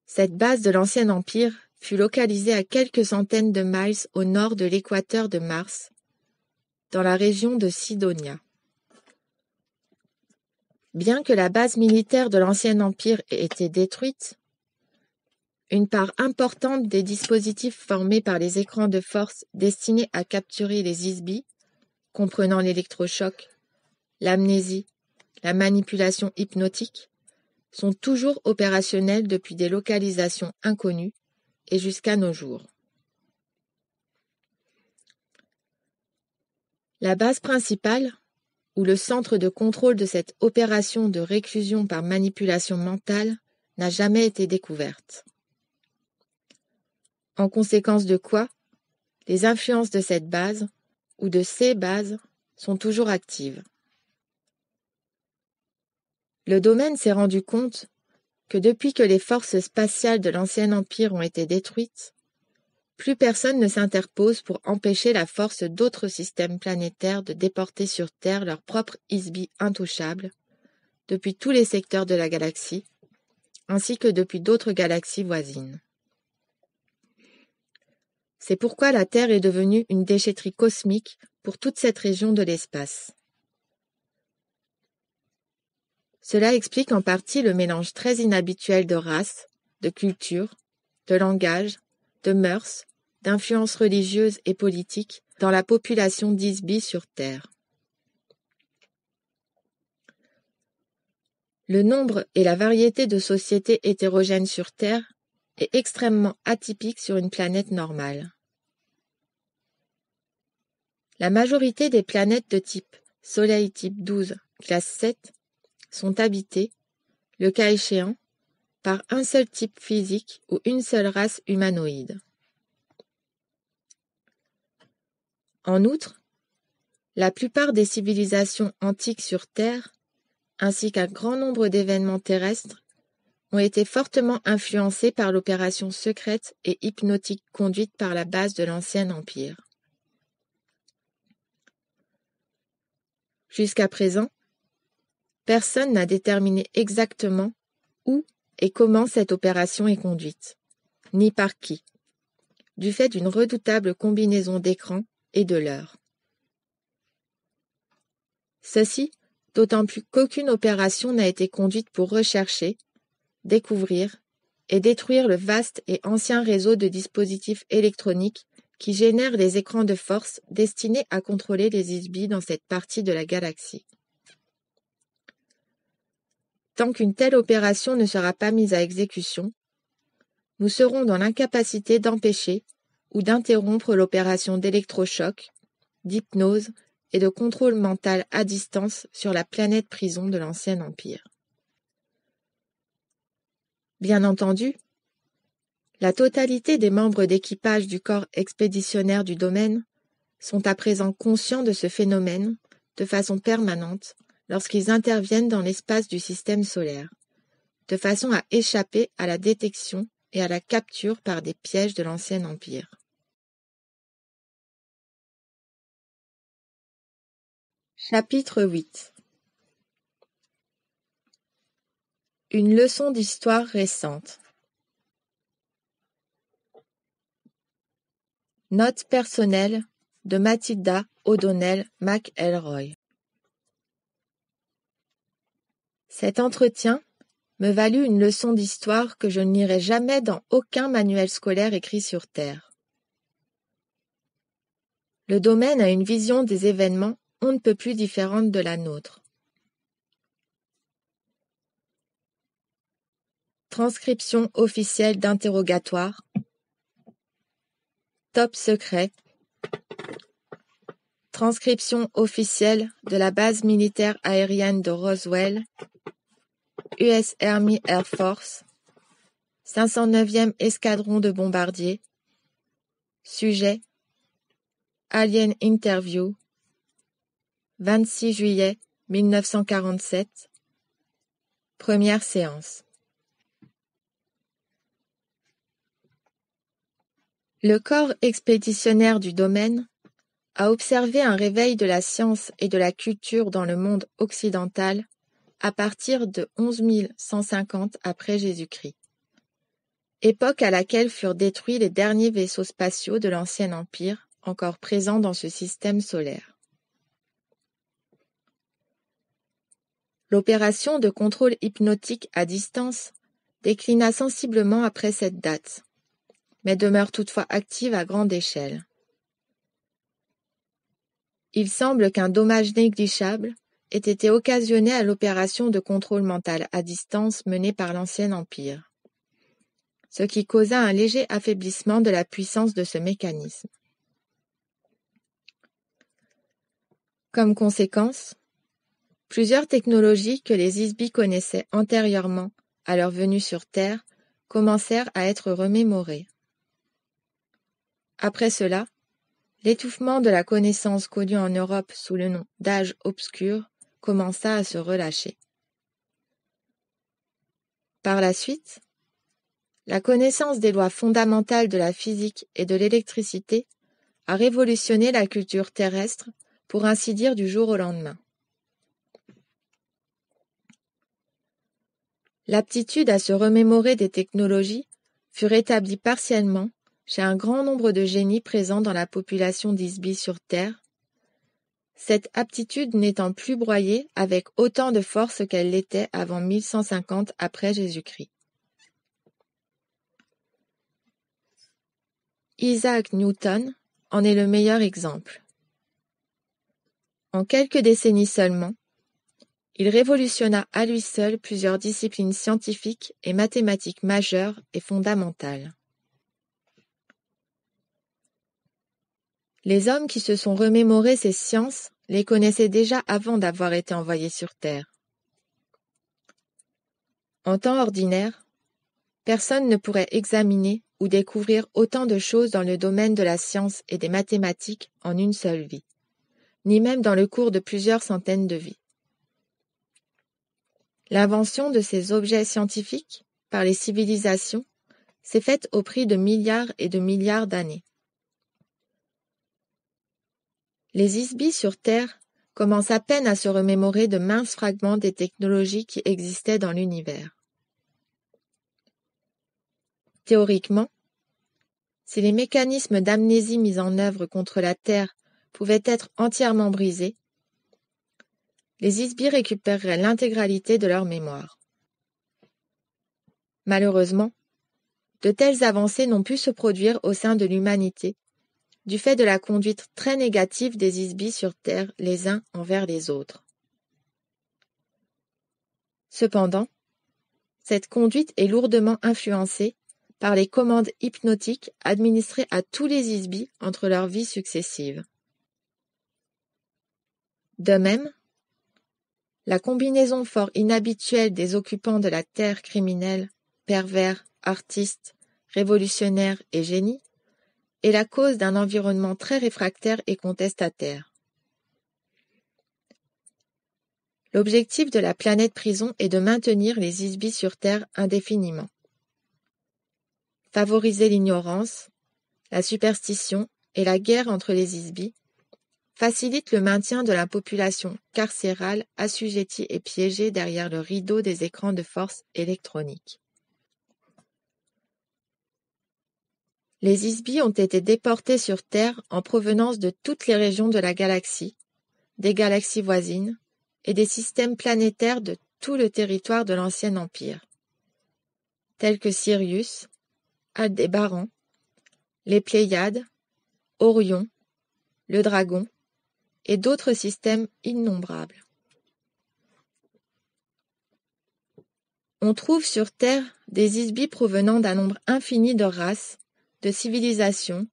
Cette base de l'Ancien Empire fut localisé à quelques centaines de miles au nord de l'équateur de Mars, dans la région de Sidonia. Bien que la base militaire de l'Ancien Empire ait été détruite, une part importante des dispositifs formés par les écrans de force destinés à capturer les ISBI, comprenant l'électrochoc, l'amnésie, la manipulation hypnotique, sont toujours opérationnels depuis des localisations inconnues et jusqu'à nos jours. La base principale, ou le centre de contrôle de cette opération de réclusion par manipulation mentale, n'a jamais été découverte. En conséquence de quoi, les influences de cette base, ou de ces bases, sont toujours actives. Le domaine s'est rendu compte que depuis que les forces spatiales de l'ancien empire ont été détruites, plus personne ne s'interpose pour empêcher la force d'autres systèmes planétaires de déporter sur Terre leurs propres ISBI intouchables, depuis tous les secteurs de la galaxie, ainsi que depuis d'autres galaxies voisines. C'est pourquoi la Terre est devenue une déchetterie cosmique pour toute cette région de l'espace. Cela explique en partie le mélange très inhabituel de races, de cultures, de langage, de mœurs, d'influences religieuses et politiques dans la population d'Isby sur Terre. Le nombre et la variété de sociétés hétérogènes sur Terre est extrêmement atypique sur une planète normale. La majorité des planètes de type Soleil type 12, classe 7, sont habités, le cas échéant, par un seul type physique ou une seule race humanoïde. En outre, La plupart des civilisations antiques sur Terre, ainsi qu'un grand nombre d'événements terrestres, ont été fortement influencés par l'opération secrète et hypnotique conduite par la base de l'ancien empire. Jusqu'à présent, personne n'a déterminé exactement où et comment cette opération est conduite, ni par qui, du fait d'une redoutable combinaison d'écrans et de l'heure. Ceci d'autant plus qu'aucune opération n'a été conduite pour rechercher, découvrir et détruire le vaste et ancien réseau de dispositifs électroniques qui génèrent les écrans de force destinés à contrôler les ISBI dans cette partie de la galaxie. Tant qu'une telle opération ne sera pas mise à exécution, nous serons dans l'incapacité d'empêcher ou d'interrompre l'opération d'électrochoc, d'hypnose et de contrôle mental à distance sur la planète prison de l'ancien empire. Bien entendu, la totalité des membres d'équipage du corps expéditionnaire du domaine sont à présent conscients de ce phénomène de façon permanente lorsqu'ils interviennent dans l'espace du système solaire, de façon à échapper à la détection et à la capture par des pièges de l'ancien empire. Chapitre 8 Une leçon d'histoire récente. Note personnelle de Mathilda O'Donnell McElroy Cet entretien me valut une leçon d'histoire que je ne lirai jamais dans aucun manuel scolaire écrit sur Terre. Le domaine a une vision des événements on ne peut plus différente de la nôtre. Transcription officielle d'interrogatoire. Top secret. Transcription officielle de la base militaire aérienne de Roswell, US Army Air Force, 509e escadron de bombardiers. Sujet Alien Interview 26 juillet 1947 Première séance Le corps expéditionnaire du domaine a observé un réveil de la science et de la culture dans le monde occidental à partir de 11 150 après Jésus-Christ, époque à laquelle furent détruits les derniers vaisseaux spatiaux de l'Ancien Empire encore présents dans ce système solaire. L'opération de contrôle hypnotique à distance déclina sensiblement après cette date, mais demeure toutefois active à grande échelle. Il semble qu'un dommage négligeable ait été occasionné à l'opération de contrôle mental à distance menée par l'Ancien Empire, ce qui causa un léger affaiblissement de la puissance de ce mécanisme. Comme conséquence, Plusieurs technologies que les ISBI connaissaient antérieurement à leur venue sur Terre commencèrent à être remémorées. Après cela, l'étouffement de la connaissance connue en Europe sous le nom d'âge obscur commença à se relâcher. Par la suite, la connaissance des lois fondamentales de la physique et de l'électricité a révolutionné la culture terrestre, pour ainsi dire du jour au lendemain. L'aptitude à se remémorer des technologies fut rétablie partiellement chez un grand nombre de génies présents dans la population d'Isby sur Terre, cette aptitude n'étant plus broyée avec autant de force qu'elle l'était avant 1150 après Jésus-Christ. Isaac Newton en est le meilleur exemple. En quelques décennies seulement, il révolutionna à lui seul plusieurs disciplines scientifiques et mathématiques majeures et fondamentales. Les hommes qui se sont remémorés ces sciences les connaissaient déjà avant d'avoir été envoyés sur Terre. En temps ordinaire, personne ne pourrait examiner ou découvrir autant de choses dans le domaine de la science et des mathématiques en une seule vie, ni même dans le cours de plusieurs centaines de vies. L'invention de ces objets scientifiques par les civilisations s'est faite au prix de milliards et de milliards d'années. Les isbis sur Terre commencent à peine à se remémorer de minces fragments des technologies qui existaient dans l'univers. Théoriquement, si les mécanismes d'amnésie mis en œuvre contre la Terre pouvaient être entièrement brisés, les Isbis récupéreraient l'intégralité de leur mémoire. Malheureusement, de telles avancées n'ont pu se produire au sein de l'humanité, du fait de la conduite très négative des Isbis sur Terre les uns envers les autres. Cependant, cette conduite est lourdement influencée par les commandes hypnotiques administrées à tous les Isbis entre leurs vies successives. De même, la combinaison fort inhabituelle des occupants de la terre criminelle, pervers, artistes, révolutionnaires et génies, est la cause d'un environnement très réfractaire et contestataire. L'objectif de la planète prison est de maintenir les Isbis sur Terre indéfiniment. Favoriser l'ignorance, la superstition et la guerre entre les Isbis facilite le maintien de la population carcérale assujettie et piégée derrière le rideau des écrans de force électroniques. Les Isbis ont été déportés sur Terre en provenance de toutes les régions de la galaxie, des galaxies voisines et des systèmes planétaires de tout le territoire de l'Ancien Empire, tels que Sirius, Aldébaran, les Pléiades, Orion, le Dragon, et d'autres systèmes innombrables. On trouve sur Terre des isbis provenant d'un nombre infini de races, de civilisations,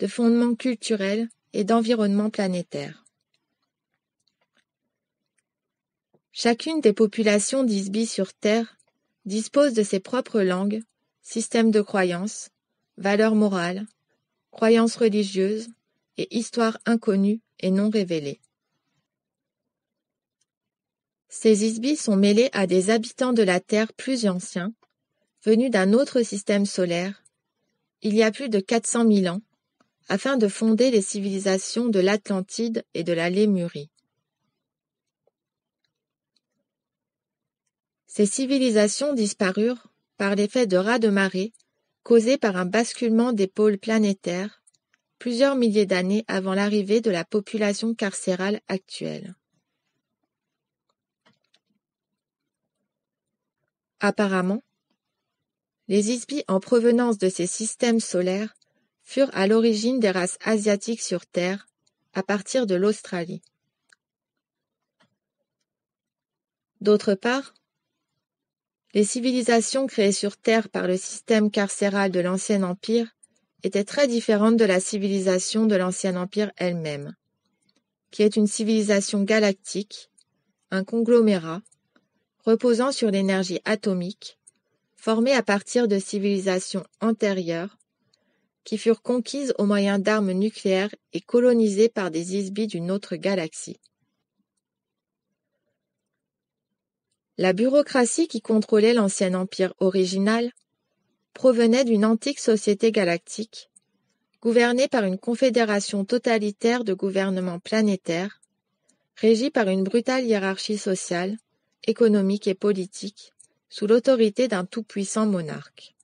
de fondements culturels et d'environnements planétaires. Chacune des populations d'isbis sur Terre dispose de ses propres langues, systèmes de croyances, valeurs morales, croyances religieuses et histoires inconnues et non révélés. Ces Isbis sont mêlés à des habitants de la Terre plus anciens, venus d'un autre système solaire, il y a plus de 400 000 ans, afin de fonder les civilisations de l'Atlantide et de la Lémurie. Ces civilisations disparurent par l'effet de raz de marée causé par un basculement des pôles planétaires plusieurs milliers d'années avant l'arrivée de la population carcérale actuelle. Apparemment, les isbis en provenance de ces systèmes solaires furent à l'origine des races asiatiques sur Terre à partir de l'Australie. D'autre part, les civilisations créées sur Terre par le système carcéral de l'Ancien Empire était très différente de la civilisation de l'Ancien Empire elle-même, qui est une civilisation galactique, un conglomérat, reposant sur l'énergie atomique, formée à partir de civilisations antérieures, qui furent conquises au moyen d'armes nucléaires et colonisées par des isbis d'une autre galaxie. La bureaucratie qui contrôlait l'ancien empire original provenait d'une antique société galactique, gouvernée par une confédération totalitaire de gouvernements planétaires, régie par une brutale hiérarchie sociale, économique et politique, sous l'autorité d'un tout-puissant monarque.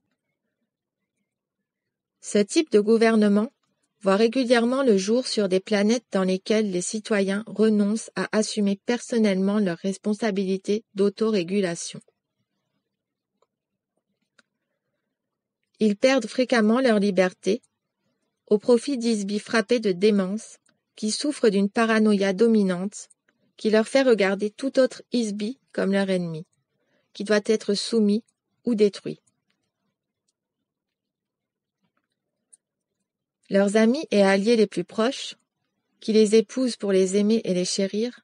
Ce type de gouvernement voit régulièrement le jour sur des planètes dans lesquelles les citoyens renoncent à assumer personnellement leurs responsabilités d'autorégulation. Ils perdent fréquemment leur liberté, au profit d'Isby frappés de démence, qui souffrent d'une paranoïa dominante, qui leur fait regarder tout autre Isby comme leur ennemi, qui doit être soumis ou détruit. Leurs amis et alliés les plus proches, qui les épousent pour les aimer et les chérir,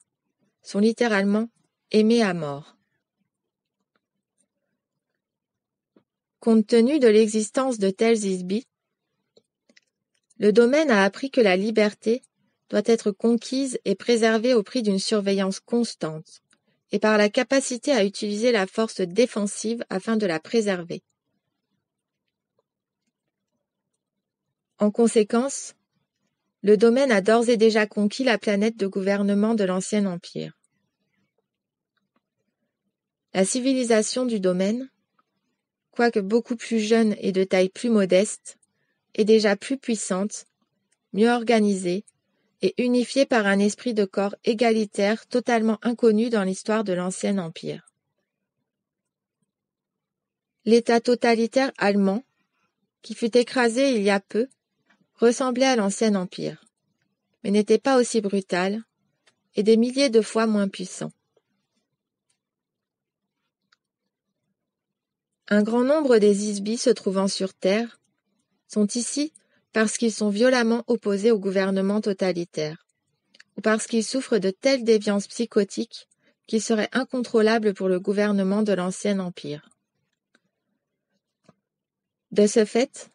sont littéralement aimés à mort. Compte tenu de l'existence de tels isbis, le domaine a appris que la liberté doit être conquise et préservée au prix d'une surveillance constante, et par la capacité à utiliser la force défensive afin de la préserver. En conséquence, le domaine a d'ores et déjà conquis la planète de gouvernement de l'ancien empire. La civilisation du domaine, quoique beaucoup plus jeune et de taille plus modeste, est déjà plus puissante, mieux organisée et unifiée par un esprit de corps égalitaire totalement inconnu dans l'histoire de l'ancien empire. L'État totalitaire allemand, qui fut écrasé il y a peu, ressemblait à l'ancien empire, mais n'était pas aussi brutal et des milliers de fois moins puissant. Un grand nombre des Isbis se trouvant sur Terre sont ici parce qu'ils sont violemment opposés au gouvernement totalitaire, ou parce qu'ils souffrent de telles déviances psychotiques qu'ils seraient incontrôlables pour le gouvernement de l'ancien empire. De ce fait,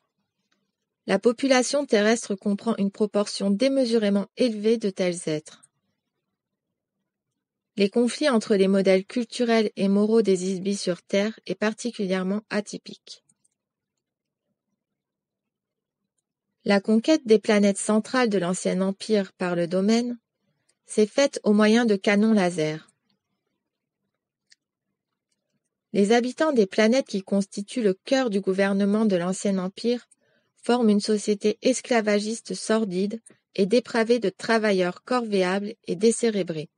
la population terrestre comprend une proportion démesurément élevée de tels êtres. Les conflits entre les modèles culturels et moraux des Isbis sur Terre est particulièrement atypique. La conquête des planètes centrales de l'ancien empire par le domaine s'est faite au moyen de canons laser. Les habitants des planètes qui constituent le cœur du gouvernement de l'ancien empire forment une société esclavagiste sordide et dépravée de travailleurs corvéables et décérébrés,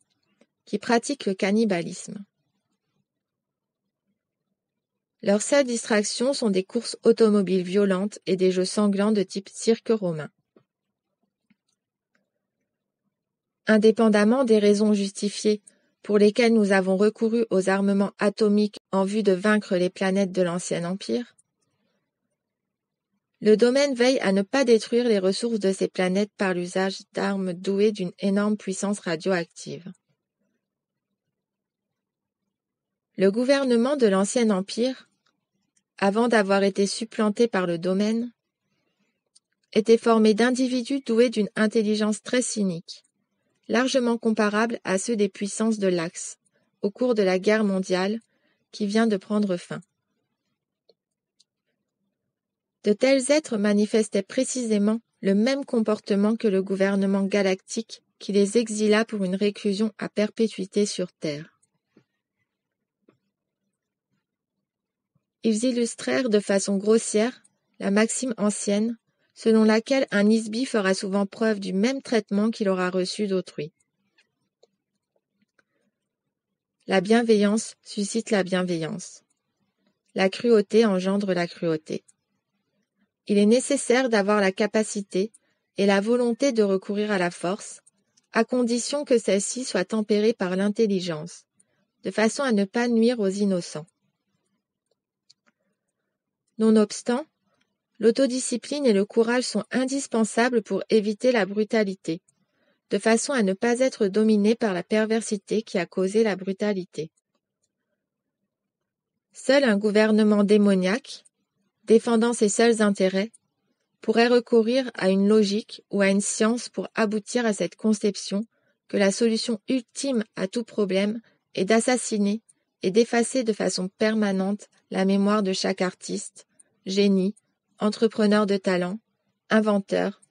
qui pratiquent le cannibalisme. Leurs seules distractions sont des courses automobiles violentes et des jeux sanglants de type cirque romain. Indépendamment des raisons justifiées pour lesquelles nous avons recouru aux armements atomiques en vue de vaincre les planètes de l'ancien empire, le domaine veille à ne pas détruire les ressources de ces planètes par l'usage d'armes douées d'une énorme puissance radioactive. Le gouvernement de l'ancien empire, avant d'avoir été supplanté par le domaine, était formé d'individus doués d'une intelligence très cynique, largement comparable à ceux des puissances de l'Axe, au cours de la guerre mondiale qui vient de prendre fin. De tels êtres manifestaient précisément le même comportement que le gouvernement galactique qui les exila pour une réclusion à perpétuité sur Terre. Ils illustrèrent de façon grossière la maxime ancienne selon laquelle un isbi fera souvent preuve du même traitement qu'il aura reçu d'autrui. La bienveillance suscite la bienveillance. La cruauté engendre la cruauté il est nécessaire d'avoir la capacité et la volonté de recourir à la force, à condition que celle-ci soit tempérée par l'intelligence, de façon à ne pas nuire aux innocents. Nonobstant, l'autodiscipline et le courage sont indispensables pour éviter la brutalité, de façon à ne pas être dominé par la perversité qui a causé la brutalité. Seul un gouvernement démoniaque, défendant ses seuls intérêts, pourrait recourir à une logique ou à une science pour aboutir à cette conception que la solution ultime à tout problème est d'assassiner et d'effacer de façon permanente la mémoire de chaque artiste, génie, entrepreneur de talent, inventeur,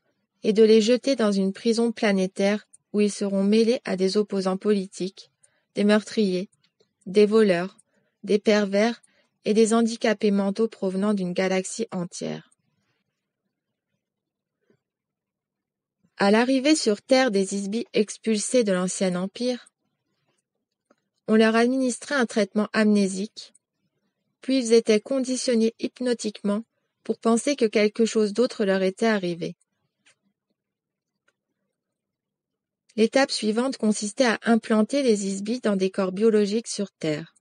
et de les jeter dans une prison planétaire où ils seront mêlés à des opposants politiques, des meurtriers, des voleurs, des pervers et des handicapés mentaux provenant d'une galaxie entière. À l'arrivée sur Terre des Isbis expulsés de l'Ancien Empire, on leur administrait un traitement amnésique, puis ils étaient conditionnés hypnotiquement pour penser que quelque chose d'autre leur était arrivé. L'étape suivante consistait à implanter les Isbis dans des corps biologiques sur Terre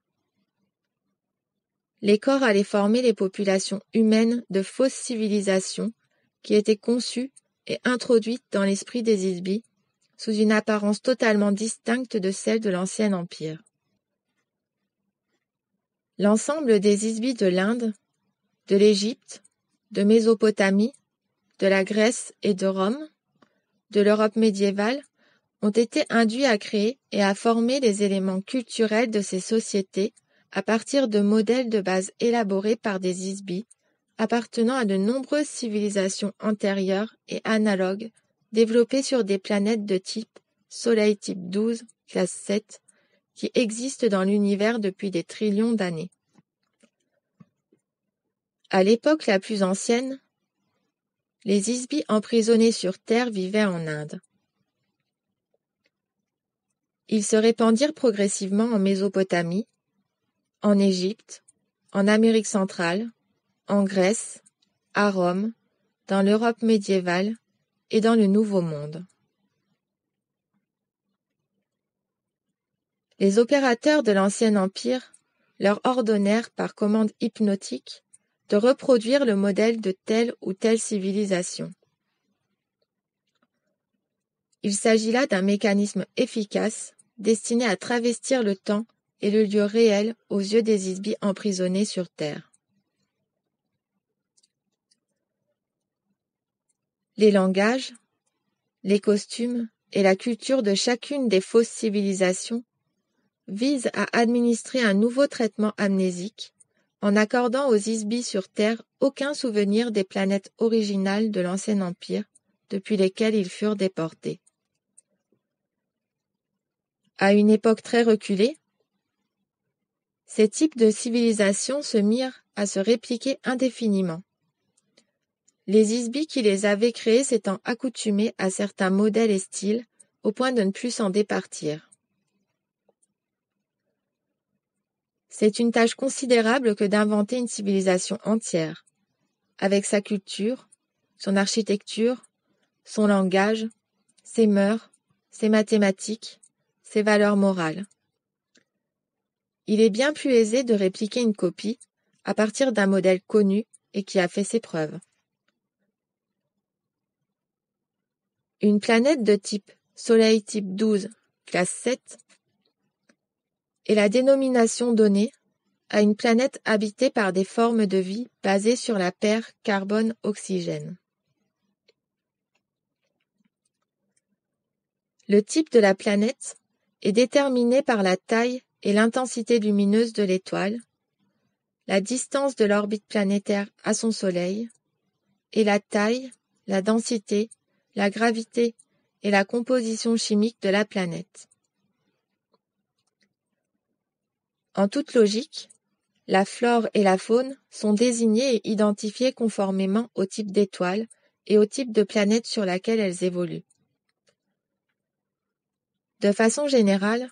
les corps allaient former les populations humaines de fausses civilisations qui étaient conçues et introduites dans l'esprit des Isbis sous une apparence totalement distincte de celle de l'ancien empire. L'ensemble des Isbis de l'Inde, de l'Égypte, de Mésopotamie, de la Grèce et de Rome de l'Europe médiévale ont été induits à créer et à former les éléments culturels de ces sociétés à partir de modèles de base élaborés par des isbis appartenant à de nombreuses civilisations antérieures et analogues développées sur des planètes de type Soleil type 12, classe 7, qui existent dans l'univers depuis des trillions d'années. À l'époque la plus ancienne, les Isbis emprisonnés sur Terre vivaient en Inde. Ils se répandirent progressivement en Mésopotamie, en Égypte, en Amérique centrale, en Grèce, à Rome, dans l'Europe médiévale et dans le Nouveau Monde. Les opérateurs de l'Ancien Empire leur ordonnèrent par commande hypnotique de reproduire le modèle de telle ou telle civilisation. Il s'agit là d'un mécanisme efficace destiné à travestir le temps et le lieu réel aux yeux des isbis emprisonnés sur Terre. Les langages, les costumes et la culture de chacune des fausses civilisations visent à administrer un nouveau traitement amnésique en accordant aux Isbis sur Terre aucun souvenir des planètes originales de l'Ancien Empire depuis lesquelles ils furent déportés. À une époque très reculée, ces types de civilisations se mirent à se répliquer indéfiniment. Les Isbis qui les avaient créés s'étant accoutumés à certains modèles et styles au point de ne plus s'en départir. C'est une tâche considérable que d'inventer une civilisation entière, avec sa culture, son architecture, son langage, ses mœurs, ses mathématiques, ses valeurs morales. Il est bien plus aisé de répliquer une copie à partir d'un modèle connu et qui a fait ses preuves. Une planète de type Soleil type 12, classe 7, est la dénomination donnée à une planète habitée par des formes de vie basées sur la paire carbone-oxygène. Le type de la planète est déterminé par la taille et l'intensité lumineuse de l'étoile, la distance de l'orbite planétaire à son Soleil, et la taille, la densité, la gravité et la composition chimique de la planète. En toute logique, la flore et la faune sont désignées et identifiées conformément au type d'étoile et au type de planète sur laquelle elles évoluent. De façon générale,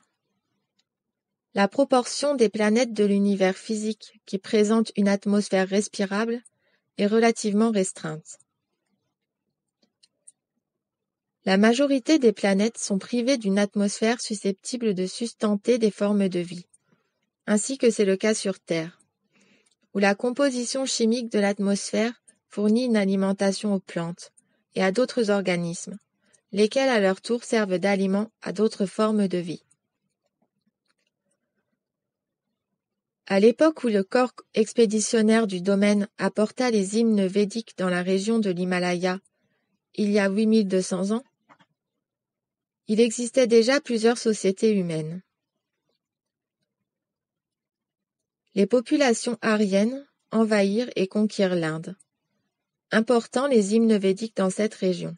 la proportion des planètes de l'univers physique qui présentent une atmosphère respirable est relativement restreinte. La majorité des planètes sont privées d'une atmosphère susceptible de sustenter des formes de vie ainsi que c'est le cas sur Terre, où la composition chimique de l'atmosphère fournit une alimentation aux plantes et à d'autres organismes, lesquels à leur tour servent d'aliment à d'autres formes de vie. À l'époque où le corps expéditionnaire du domaine apporta les hymnes védiques dans la région de l'Himalaya, il y a 8200 ans, il existait déjà plusieurs sociétés humaines. Les populations aryennes envahirent et conquirent l'Inde, important les hymnes védiques dans cette région.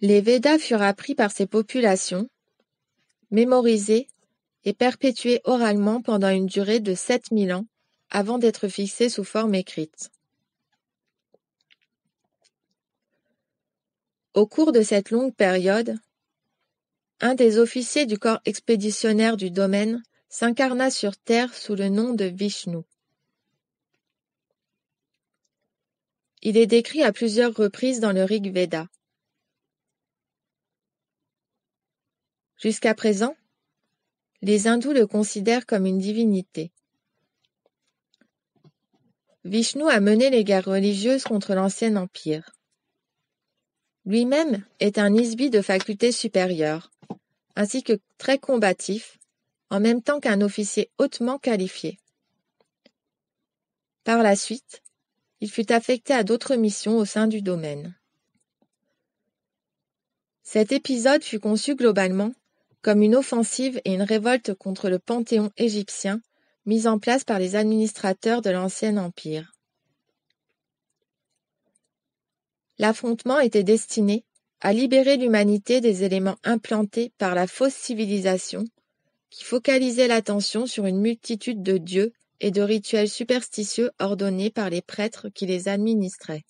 Les Védas furent appris par ces populations, mémorisés et perpétués oralement pendant une durée de 7000 ans avant d'être fixés sous forme écrite. Au cours de cette longue période, un des officiers du corps expéditionnaire du domaine s'incarna sur Terre sous le nom de Vishnu. Il est décrit à plusieurs reprises dans le Rig Veda. Jusqu'à présent, les hindous le considèrent comme une divinité. Vishnu a mené les guerres religieuses contre l'ancien empire. Lui-même est un isbi de faculté supérieure, ainsi que très combatif, en même temps qu'un officier hautement qualifié. Par la suite, il fut affecté à d'autres missions au sein du domaine. Cet épisode fut conçu globalement comme une offensive et une révolte contre le panthéon égyptien mis en place par les administrateurs de l'ancien empire. L'affrontement était destiné à libérer l'humanité des éléments implantés par la fausse civilisation qui focalisait l'attention sur une multitude de dieux et de rituels superstitieux ordonnés par les prêtres qui les administraient.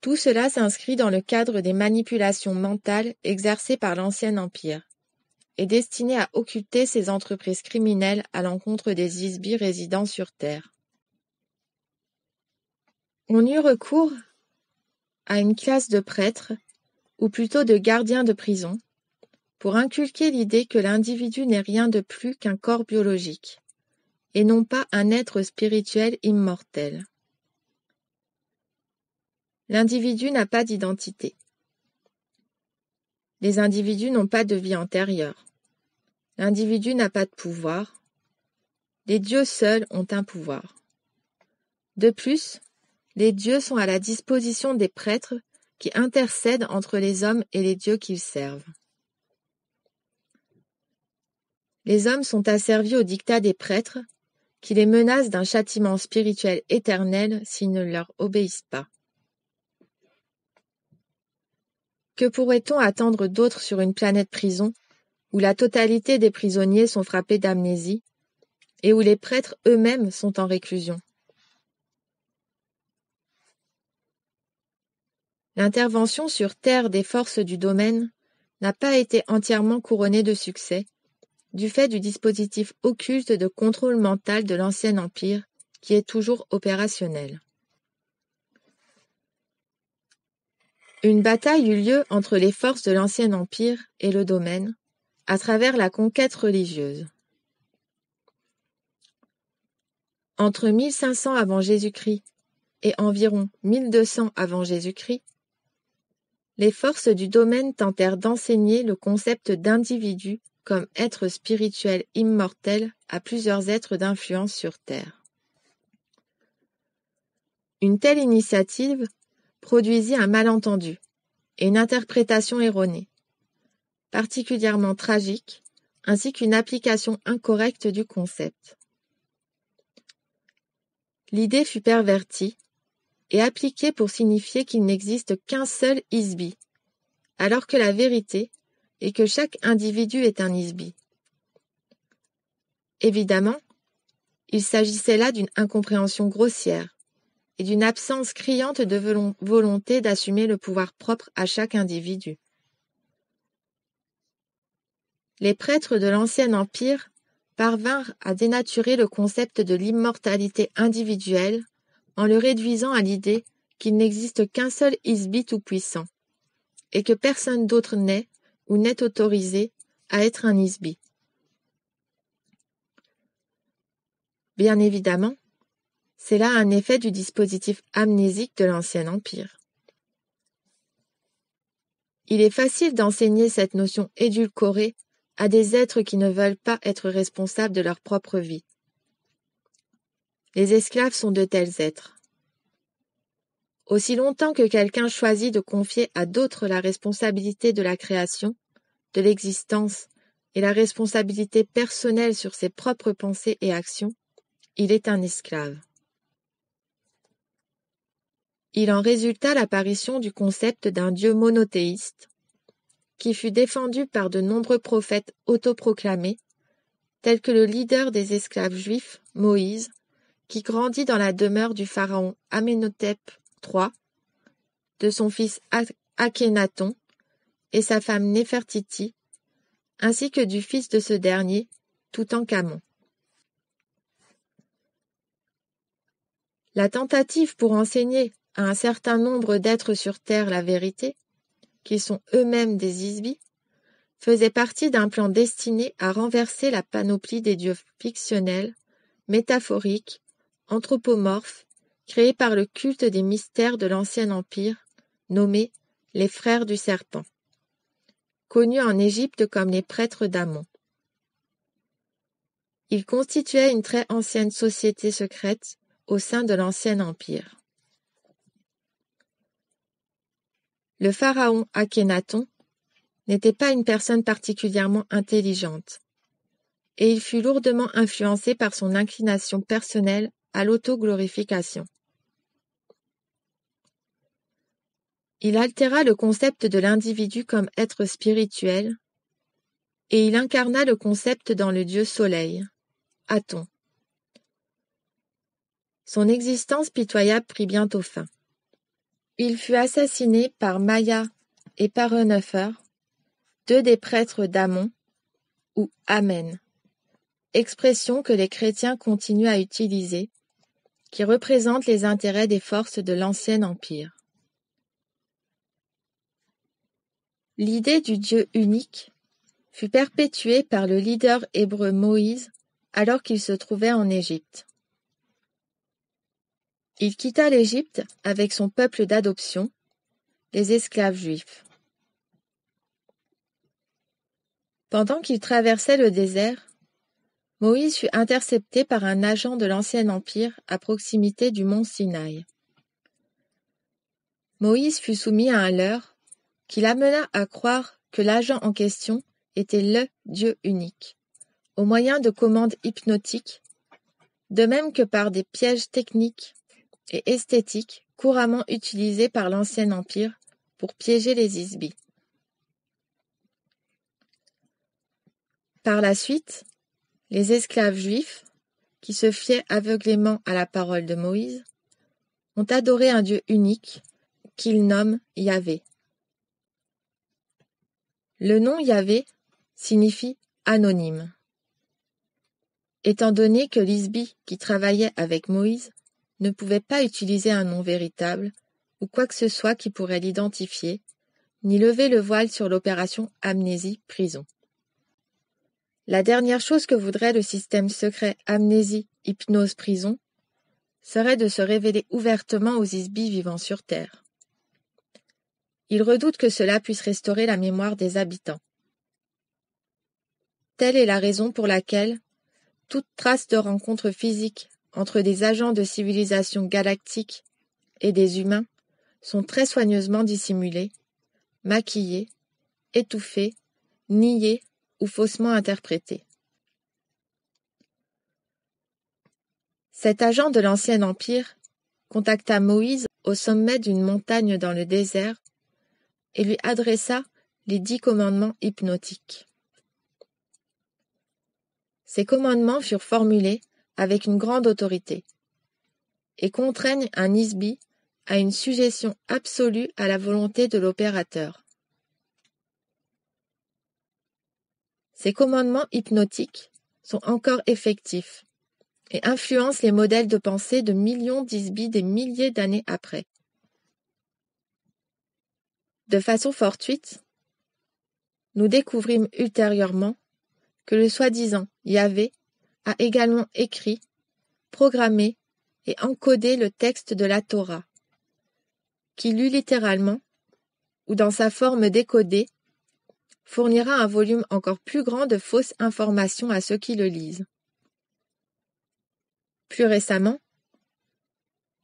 Tout cela s'inscrit dans le cadre des manipulations mentales exercées par l'Ancien Empire et destinées à occulter ces entreprises criminelles à l'encontre des Isbis résidant sur Terre. On eut recours à une classe de prêtres, ou plutôt de gardiens de prison, pour inculquer l'idée que l'individu n'est rien de plus qu'un corps biologique, et non pas un être spirituel immortel. L'individu n'a pas d'identité. Les individus n'ont pas de vie antérieure. L'individu n'a pas de pouvoir. Les dieux seuls ont un pouvoir. De plus, les dieux sont à la disposition des prêtres qui intercèdent entre les hommes et les dieux qu'ils servent. Les hommes sont asservis au dictat des prêtres, qui les menacent d'un châtiment spirituel éternel s'ils ne leur obéissent pas. Que pourrait-on attendre d'autre sur une planète prison, où la totalité des prisonniers sont frappés d'amnésie, et où les prêtres eux-mêmes sont en réclusion? L'intervention sur terre des forces du domaine n'a pas été entièrement couronnée de succès, du fait du dispositif occulte de contrôle mental de l'ancien empire qui est toujours opérationnel. Une bataille eut lieu entre les forces de l'ancien empire et le domaine, à travers la conquête religieuse. Entre 1500 avant Jésus-Christ et environ 1200 avant Jésus-Christ, les forces du domaine tentèrent d'enseigner le concept d'individu comme être spirituel immortel à plusieurs êtres d'influence sur Terre. Une telle initiative produisit un malentendu et une interprétation erronée, particulièrement tragique, ainsi qu'une application incorrecte du concept. L'idée fut pervertie et appliquée pour signifier qu'il n'existe qu'un seul isbi, alors que la vérité est que chaque individu est un isbi. Évidemment, il s'agissait là d'une incompréhension grossière et d'une absence criante de volonté d'assumer le pouvoir propre à chaque individu. Les prêtres de l'Ancien Empire parvinrent à dénaturer le concept de l'immortalité individuelle en le réduisant à l'idée qu'il n'existe qu'un seul Isbi tout-puissant, et que personne d'autre n'est ou n'est autorisé à être un Isbi. Bien évidemment, c'est là un effet du dispositif amnésique de l'Ancien Empire. Il est facile d'enseigner cette notion édulcorée à des êtres qui ne veulent pas être responsables de leur propre vie. Les esclaves sont de tels êtres. Aussi longtemps que quelqu'un choisit de confier à d'autres la responsabilité de la création, de l'existence et la responsabilité personnelle sur ses propres pensées et actions, il est un esclave. Il en résulta l'apparition du concept d'un Dieu monothéiste, qui fut défendu par de nombreux prophètes autoproclamés, tels que le leader des esclaves juifs, Moïse, qui grandit dans la demeure du pharaon Amenhotep III, de son fils Akhenaton et sa femme Néfertiti, ainsi que du fils de ce dernier, Toutankhamon. La tentative pour enseigner à un certain nombre d'êtres sur Terre la vérité, qu'ils sont eux-mêmes des Isbis, faisait partie d'un plan destiné à renverser la panoplie des dieux fictionnels, métaphoriques, anthropomorphes, créés par le culte des mystères de l'Ancien Empire, nommés les Frères du Serpent, connus en Égypte comme les prêtres d'Amon. Ils constituaient une très ancienne société secrète au sein de l'Ancien Empire. Le pharaon Akhenaton n'était pas une personne particulièrement intelligente, et il fut lourdement influencé par son inclination personnelle à l'auto-glorification. Il altéra le concept de l'individu comme être spirituel, et il incarna le concept dans le dieu soleil, Aton. Son existence pitoyable prit bientôt fin. Il fut assassiné par Maya et Parennefer, deux des prêtres d'Amon, ou Amen, expression que les chrétiens continuent à utiliser, qui représente les intérêts des forces de l'ancien empire. L'idée du Dieu unique fut perpétuée par le leader hébreu Moïse alors qu'il se trouvait en Égypte. Il quitta l'Égypte avec son peuple d'adoption, les esclaves juifs. Pendant qu'il traversait le désert, Moïse fut intercepté par un agent de l'Ancien Empire à proximité du mont Sinaï. Moïse fut soumis à un leurre qui l'amena à croire que l'agent en question était le Dieu unique, au moyen de commandes hypnotiques, de même que par des pièges techniques et esthétique couramment utilisée par l'Ancien Empire pour piéger les Isbis. Par la suite, les esclaves juifs, qui se fiaient aveuglément à la parole de Moïse, ont adoré un Dieu unique qu'ils nomment Yahvé. Le nom Yahvé signifie anonyme. Étant donné que l'Isbi qui travaillait avec Moïse ne pouvait pas utiliser un nom véritable, ou quoi que ce soit qui pourrait l'identifier, ni lever le voile sur l'opération Amnésie Prison. La dernière chose que voudrait le système secret Amnésie Hypnose Prison serait de se révéler ouvertement aux isbis vivant sur Terre. Il redoute que cela puisse restaurer la mémoire des habitants. Telle est la raison pour laquelle toute trace de rencontre physique entre des agents de civilisation galactique et des humains sont très soigneusement dissimulés, maquillés, étouffés, niés ou faussement interprétés. Cet agent de l'ancien empire contacta Moïse au sommet d'une montagne dans le désert et lui adressa les dix commandements hypnotiques. Ces commandements furent formulés avec une grande autorité, et contraignent un ISBI à une suggestion absolue à la volonté de l'opérateur. Ces commandements hypnotiques sont encore effectifs et influencent les modèles de pensée de millions d'ISBI des milliers d'années après. De façon fortuite, nous découvrîmes ultérieurement que le soi-disant Yahvé a également écrit, programmé et encodé le texte de la Torah, qui lu littéralement, ou dans sa forme décodée, fournira un volume encore plus grand de fausses informations à ceux qui le lisent. Plus récemment,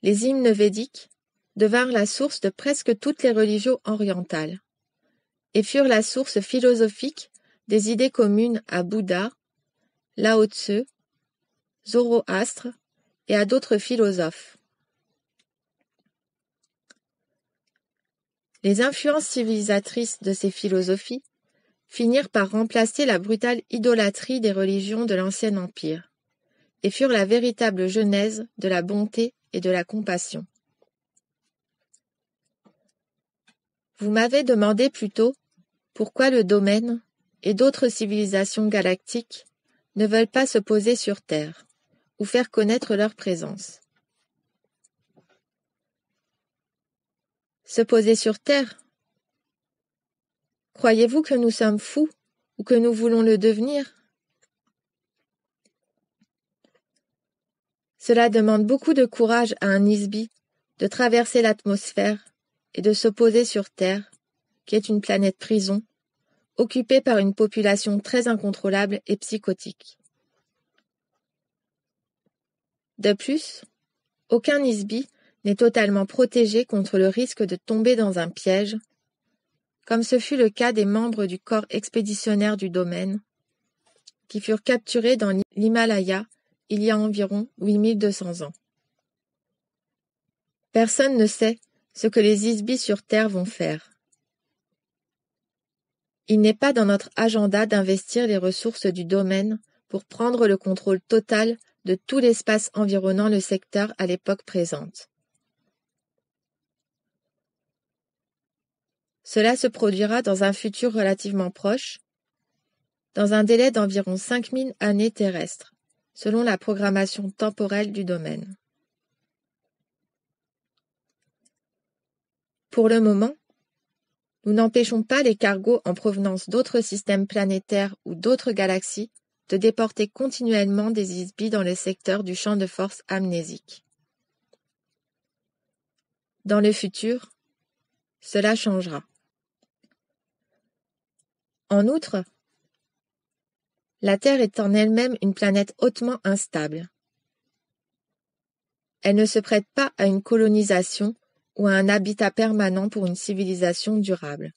les hymnes védiques devinrent la source de presque toutes les religions orientales et furent la source philosophique des idées communes à Bouddha, Lao Tse, Zoroastre et à d'autres philosophes. Les influences civilisatrices de ces philosophies finirent par remplacer la brutale idolâtrie des religions de l'Ancien Empire, et furent la véritable genèse de la bonté et de la compassion. Vous m'avez demandé plutôt pourquoi le domaine et d'autres civilisations galactiques ne veulent pas se poser sur Terre ou faire connaître leur présence. Se poser sur Terre Croyez-vous que nous sommes fous ou que nous voulons le devenir? Cela demande beaucoup de courage à un Isbi de traverser l'atmosphère et de se poser sur Terre, qui est une planète prison, occupée par une population très incontrôlable et psychotique. De plus, aucun Isbi n'est totalement protégé contre le risque de tomber dans un piège comme ce fut le cas des membres du corps expéditionnaire du domaine, qui furent capturés dans l'Himalaya il y a environ 8200 ans. Personne ne sait ce que les Isbis sur Terre vont faire. Il n'est pas dans notre agenda d'investir les ressources du domaine pour prendre le contrôle total de tout l'espace environnant le secteur à l'époque présente. Cela se produira dans un futur relativement proche, dans un délai d'environ 5000 années terrestres, selon la programmation temporelle du domaine. Pour le moment, nous n'empêchons pas les cargos en provenance d'autres systèmes planétaires ou d'autres galaxies de déporter continuellement des isbis dans le secteur du champ de force amnésique. Dans le futur, cela changera. En outre, la Terre est en elle-même une planète hautement instable. Elle ne se prête pas à une colonisation ou à un habitat permanent pour une civilisation durable.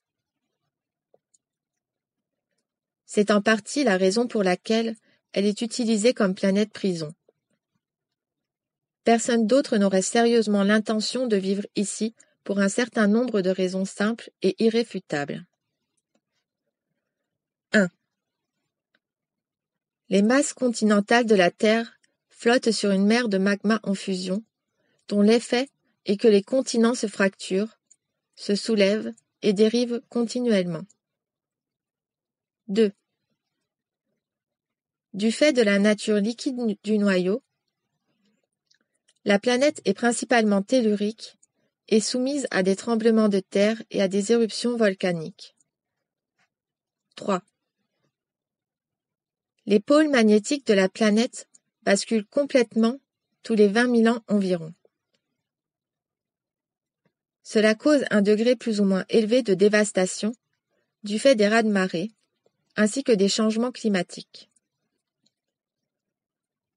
C'est en partie la raison pour laquelle elle est utilisée comme planète prison. Personne d'autre n'aurait sérieusement l'intention de vivre ici pour un certain nombre de raisons simples et irréfutables. 1. Les masses continentales de la Terre flottent sur une mer de magma en fusion, dont l'effet est que les continents se fracturent, se soulèvent et dérivent continuellement. 2. Du fait de la nature liquide du noyau, la planète est principalement tellurique et soumise à des tremblements de terre et à des éruptions volcaniques. 3. Les pôles magnétiques de la planète basculent complètement tous les 20 000 ans environ. Cela cause un degré plus ou moins élevé de dévastation du fait des raz-de-marée ainsi que des changements climatiques.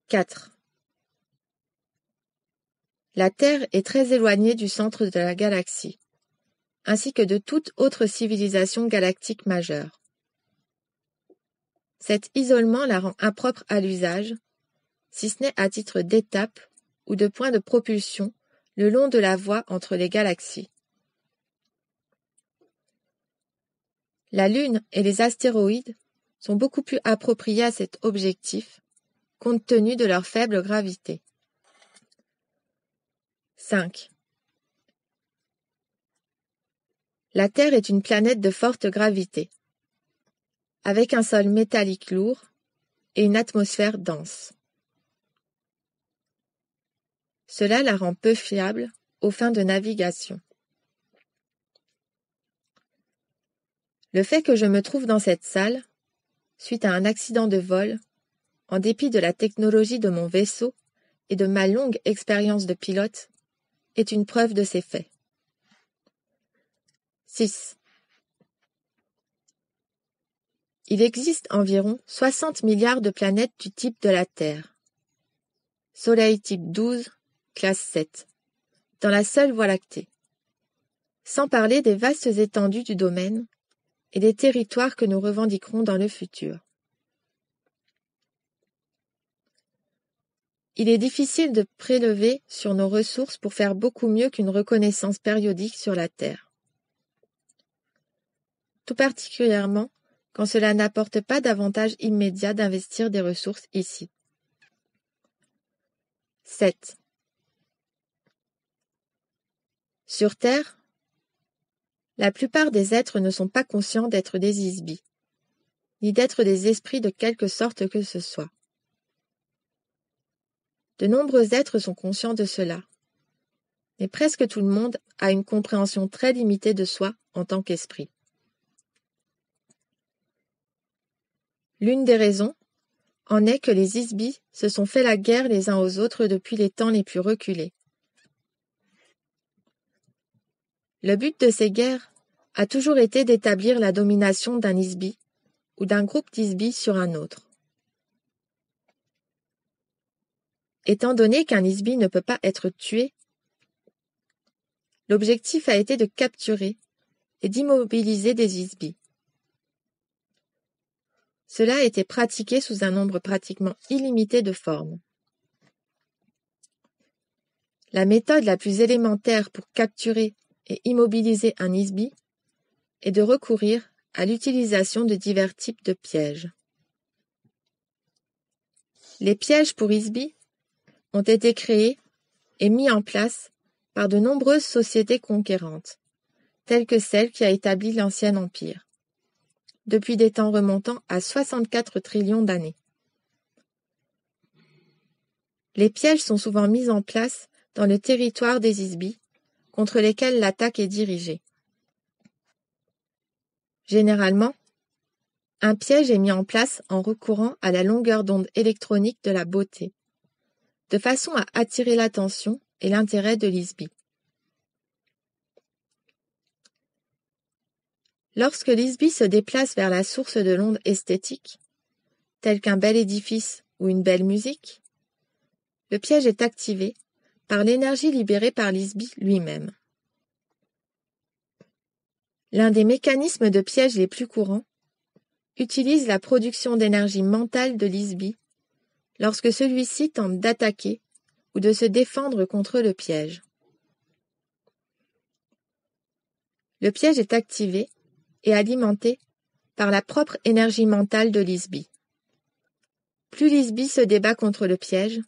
4. La Terre est très éloignée du centre de la galaxie, ainsi que de toute autre civilisation galactique majeure. Cet isolement la rend impropre à l'usage, si ce n'est à titre d'étape ou de point de propulsion le long de la voie entre les galaxies. La Lune et les astéroïdes sont beaucoup plus appropriés à cet objectif compte tenu de leur faible gravité. 5. La Terre est une planète de forte gravité, avec un sol métallique lourd et une atmosphère dense. Cela la rend peu fiable aux fins de navigation. Le fait que je me trouve dans cette salle, suite à un accident de vol, en dépit de la technologie de mon vaisseau et de ma longue expérience de pilote, est une preuve de ces faits. 6. Il existe environ 60 milliards de planètes du type de la Terre. Soleil type 12, classe 7, dans la seule Voie lactée. Sans parler des vastes étendues du domaine et des territoires que nous revendiquerons dans le futur. Il est difficile de prélever sur nos ressources pour faire beaucoup mieux qu'une reconnaissance périodique sur la Terre. Tout particulièrement quand cela n'apporte pas d'avantage immédiat d'investir des ressources ici. 7. Sur Terre, la plupart des êtres ne sont pas conscients d'être des isbis, ni d'être des esprits de quelque sorte que ce soit. De nombreux êtres sont conscients de cela. Mais presque tout le monde a une compréhension très limitée de soi en tant qu'esprit. L'une des raisons en est que les Isbis se sont fait la guerre les uns aux autres depuis les temps les plus reculés. Le but de ces guerres a toujours été d'établir la domination d'un Isbi ou d'un groupe d'Isbis sur un autre. Étant donné qu'un Isbi ne peut pas être tué, l'objectif a été de capturer et d'immobiliser des isbies. Cela a été pratiqué sous un nombre pratiquement illimité de formes. La méthode la plus élémentaire pour capturer et immobiliser un isbie est de recourir à l'utilisation de divers types de pièges. Les pièges pour isbies ont été créés et mis en place par de nombreuses sociétés conquérantes, telles que celle qui a établi l'ancien empire, depuis des temps remontant à 64 trillions d'années. Les pièges sont souvent mis en place dans le territoire des isbies, contre lesquels l'attaque est dirigée. Généralement, un piège est mis en place en recourant à la longueur d'onde électronique de la beauté, de façon à attirer l'attention et l'intérêt de l'isbie. Lorsque l'isbie se déplace vers la source de l'onde esthétique, tel qu'un bel édifice ou une belle musique, le piège est activé par l'énergie libérée par l'isbie lui-même. L'un des mécanismes de piège les plus courants utilise la production d'énergie mentale de l'isbie lorsque celui-ci tente d'attaquer ou de se défendre contre le piège. Le piège est activé et alimenté par la propre énergie mentale de l'isbie. Plus l'isbie se débat contre le piège,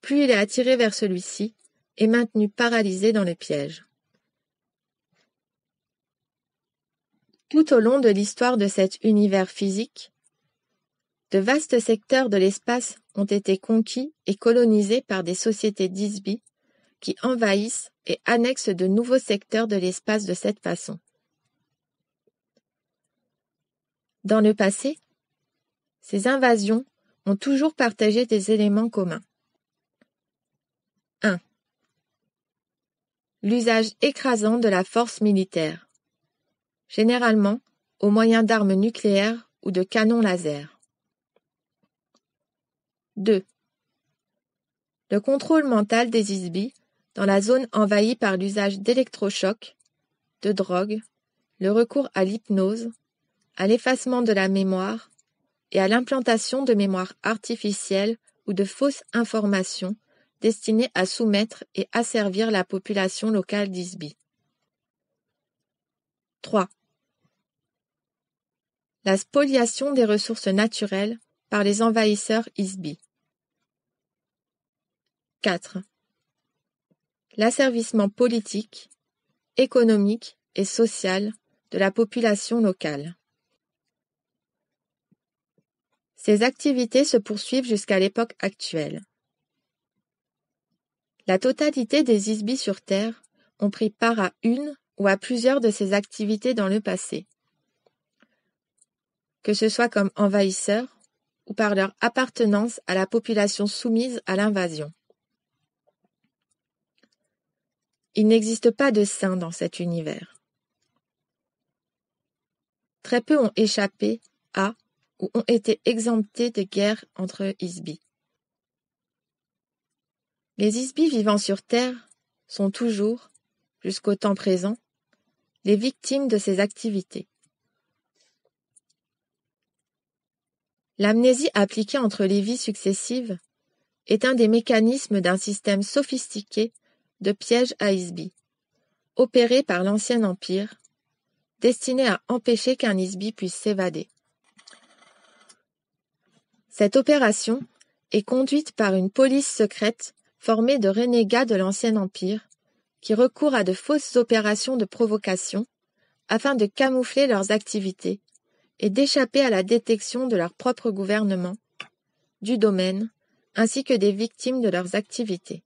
plus il est attiré vers celui-ci et maintenu paralysé dans le piège. Tout au long de l'histoire de cet univers physique, de vastes secteurs de l'espace ont été conquis et colonisés par des sociétés d'Isby qui envahissent et annexent de nouveaux secteurs de l'espace de cette façon. Dans le passé, ces invasions ont toujours partagé des éléments communs. 1. L'usage écrasant de la force militaire généralement au moyen d'armes nucléaires ou de canons laser. 2. Le contrôle mental des ISBI dans la zone envahie par l'usage d'électrochocs, de drogues, le recours à l'hypnose, à l'effacement de la mémoire et à l'implantation de mémoire artificielle ou de fausses informations destinées à soumettre et asservir la population locale d'ISBI. 3 la spoliation des ressources naturelles par les envahisseurs Isbi. 4. L'asservissement politique, économique et social de la population locale. Ces activités se poursuivent jusqu'à l'époque actuelle. La totalité des Isbi sur Terre ont pris part à une ou à plusieurs de ces activités dans le passé que ce soit comme envahisseurs ou par leur appartenance à la population soumise à l'invasion. Il n'existe pas de saints dans cet univers. Très peu ont échappé à ou ont été exemptés de guerres entre Isbi. Les Isbi vivant sur Terre sont toujours, jusqu'au temps présent, les victimes de ces activités. L'amnésie appliquée entre les vies successives est un des mécanismes d'un système sophistiqué de piège à Isby, opéré par l'Ancien Empire, destiné à empêcher qu'un Isby puisse s'évader. Cette opération est conduite par une police secrète formée de renégats de l'Ancien Empire qui recourent à de fausses opérations de provocation afin de camoufler leurs activités et d'échapper à la détection de leur propre gouvernement, du domaine, ainsi que des victimes de leurs activités.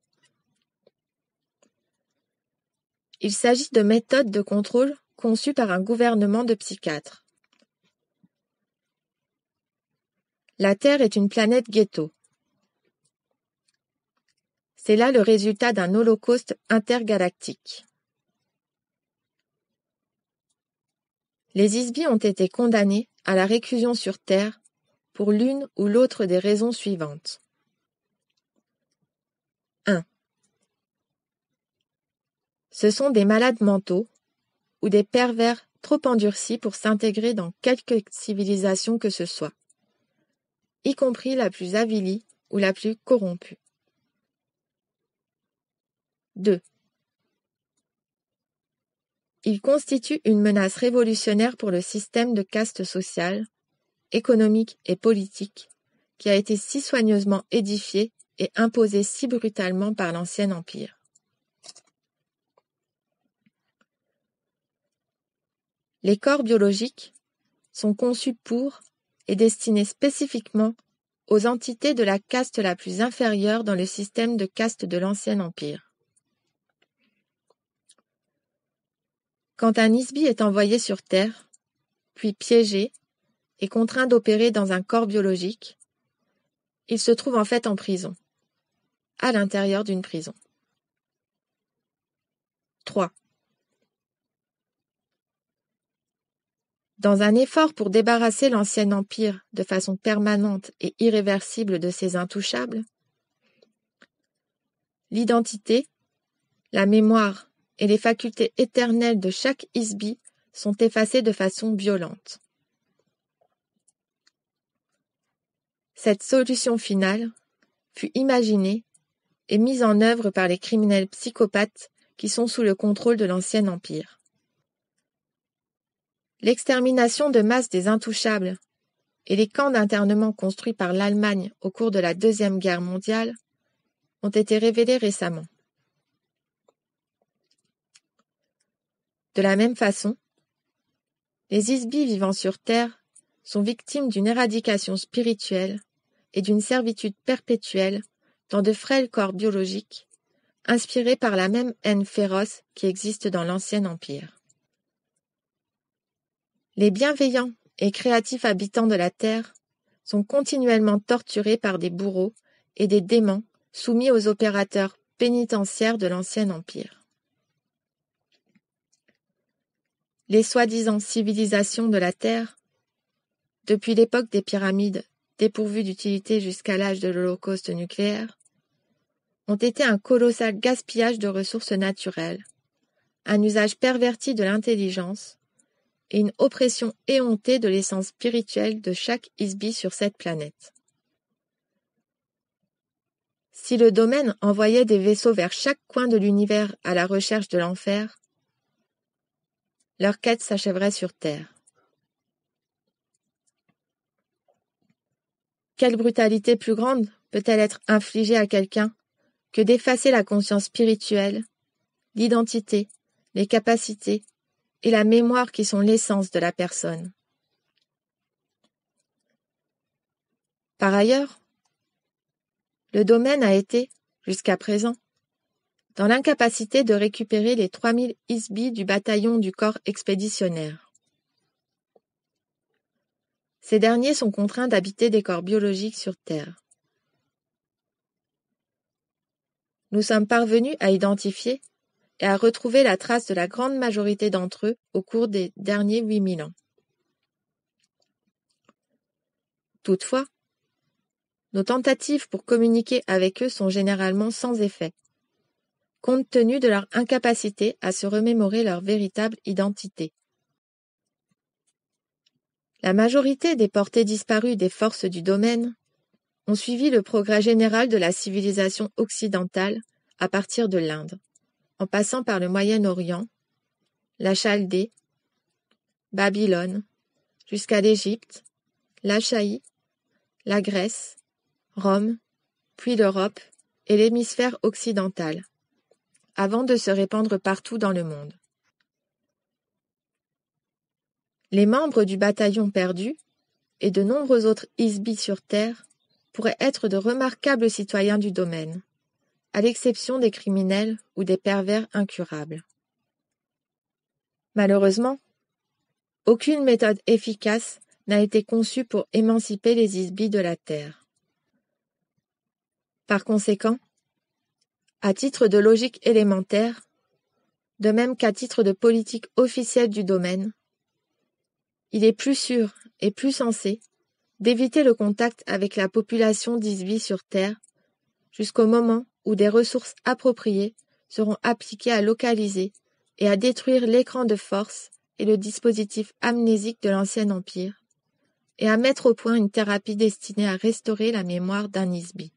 Il s'agit de méthodes de contrôle conçues par un gouvernement de psychiatres. La Terre est une planète ghetto. C'est là le résultat d'un holocauste intergalactique. Les Isbi ont été condamnés à la réclusion sur Terre pour l'une ou l'autre des raisons suivantes. 1. Ce sont des malades mentaux, ou des pervers trop endurcis pour s'intégrer dans quelque civilisation que ce soit, y compris la plus avilie ou la plus corrompue. 2. Il constitue une menace révolutionnaire pour le système de caste sociale, économique et politique qui a été si soigneusement édifié et imposé si brutalement par l'ancien empire. Les corps biologiques sont conçus pour et destinés spécifiquement aux entités de la caste la plus inférieure dans le système de caste de l'ancien empire. Quand un Isbi est envoyé sur Terre, puis piégé et contraint d'opérer dans un corps biologique, il se trouve en fait en prison, à l'intérieur d'une prison. 3. Dans un effort pour débarrasser l'ancien empire de façon permanente et irréversible de ses intouchables, l'identité, la mémoire et les facultés éternelles de chaque Isbi sont effacées de façon violente. Cette solution finale fut imaginée et mise en œuvre par les criminels psychopathes qui sont sous le contrôle de l'ancien empire. L'extermination de masse des intouchables et les camps d'internement construits par l'Allemagne au cours de la Deuxième Guerre mondiale ont été révélés récemment. De la même façon, les Isbis vivant sur Terre sont victimes d'une éradication spirituelle et d'une servitude perpétuelle dans de frêles corps biologiques, inspirés par la même haine féroce qui existe dans l'Ancien Empire. Les bienveillants et créatifs habitants de la Terre sont continuellement torturés par des bourreaux et des démons soumis aux opérateurs pénitentiaires de l'Ancien Empire. Les soi-disant civilisations de la Terre, depuis l'époque des pyramides dépourvues d'utilité jusqu'à l'âge de l'Holocauste nucléaire, ont été un colossal gaspillage de ressources naturelles, un usage perverti de l'intelligence, et une oppression éhontée de l'essence spirituelle de chaque Isbi sur cette planète. Si le domaine envoyait des vaisseaux vers chaque coin de l'univers à la recherche de l'enfer, leur quête s'achèverait sur Terre. Quelle brutalité plus grande peut-elle être infligée à quelqu'un que d'effacer la conscience spirituelle, l'identité, les capacités et la mémoire qui sont l'essence de la personne. Par ailleurs, le domaine a été, jusqu'à présent, dans l'incapacité de récupérer les 3000 isbis du bataillon du corps expéditionnaire. Ces derniers sont contraints d'habiter des corps biologiques sur Terre. Nous sommes parvenus à identifier et à retrouver la trace de la grande majorité d'entre eux au cours des derniers huit mille ans. Toutefois, nos tentatives pour communiquer avec eux sont généralement sans effet, compte tenu de leur incapacité à se remémorer leur véritable identité. La majorité des portées disparues des forces du domaine ont suivi le progrès général de la civilisation occidentale à partir de l'Inde en passant par le Moyen-Orient, la Chaldée, Babylone, jusqu'à l'Égypte, l'Achaïe, la Grèce, Rome, puis l'Europe et l'hémisphère occidental, avant de se répandre partout dans le monde. Les membres du bataillon perdu et de nombreux autres isbis sur Terre pourraient être de remarquables citoyens du domaine à l'exception des criminels ou des pervers incurables. Malheureusement, aucune méthode efficace n'a été conçue pour émanciper les isbis de la terre. Par conséquent, à titre de logique élémentaire, de même qu'à titre de politique officielle du domaine, il est plus sûr et plus sensé d'éviter le contact avec la population d'Isbis sur Terre jusqu'au moment où des ressources appropriées seront appliquées à localiser et à détruire l'écran de force et le dispositif amnésique de l'ancien empire, et à mettre au point une thérapie destinée à restaurer la mémoire d'Anisby.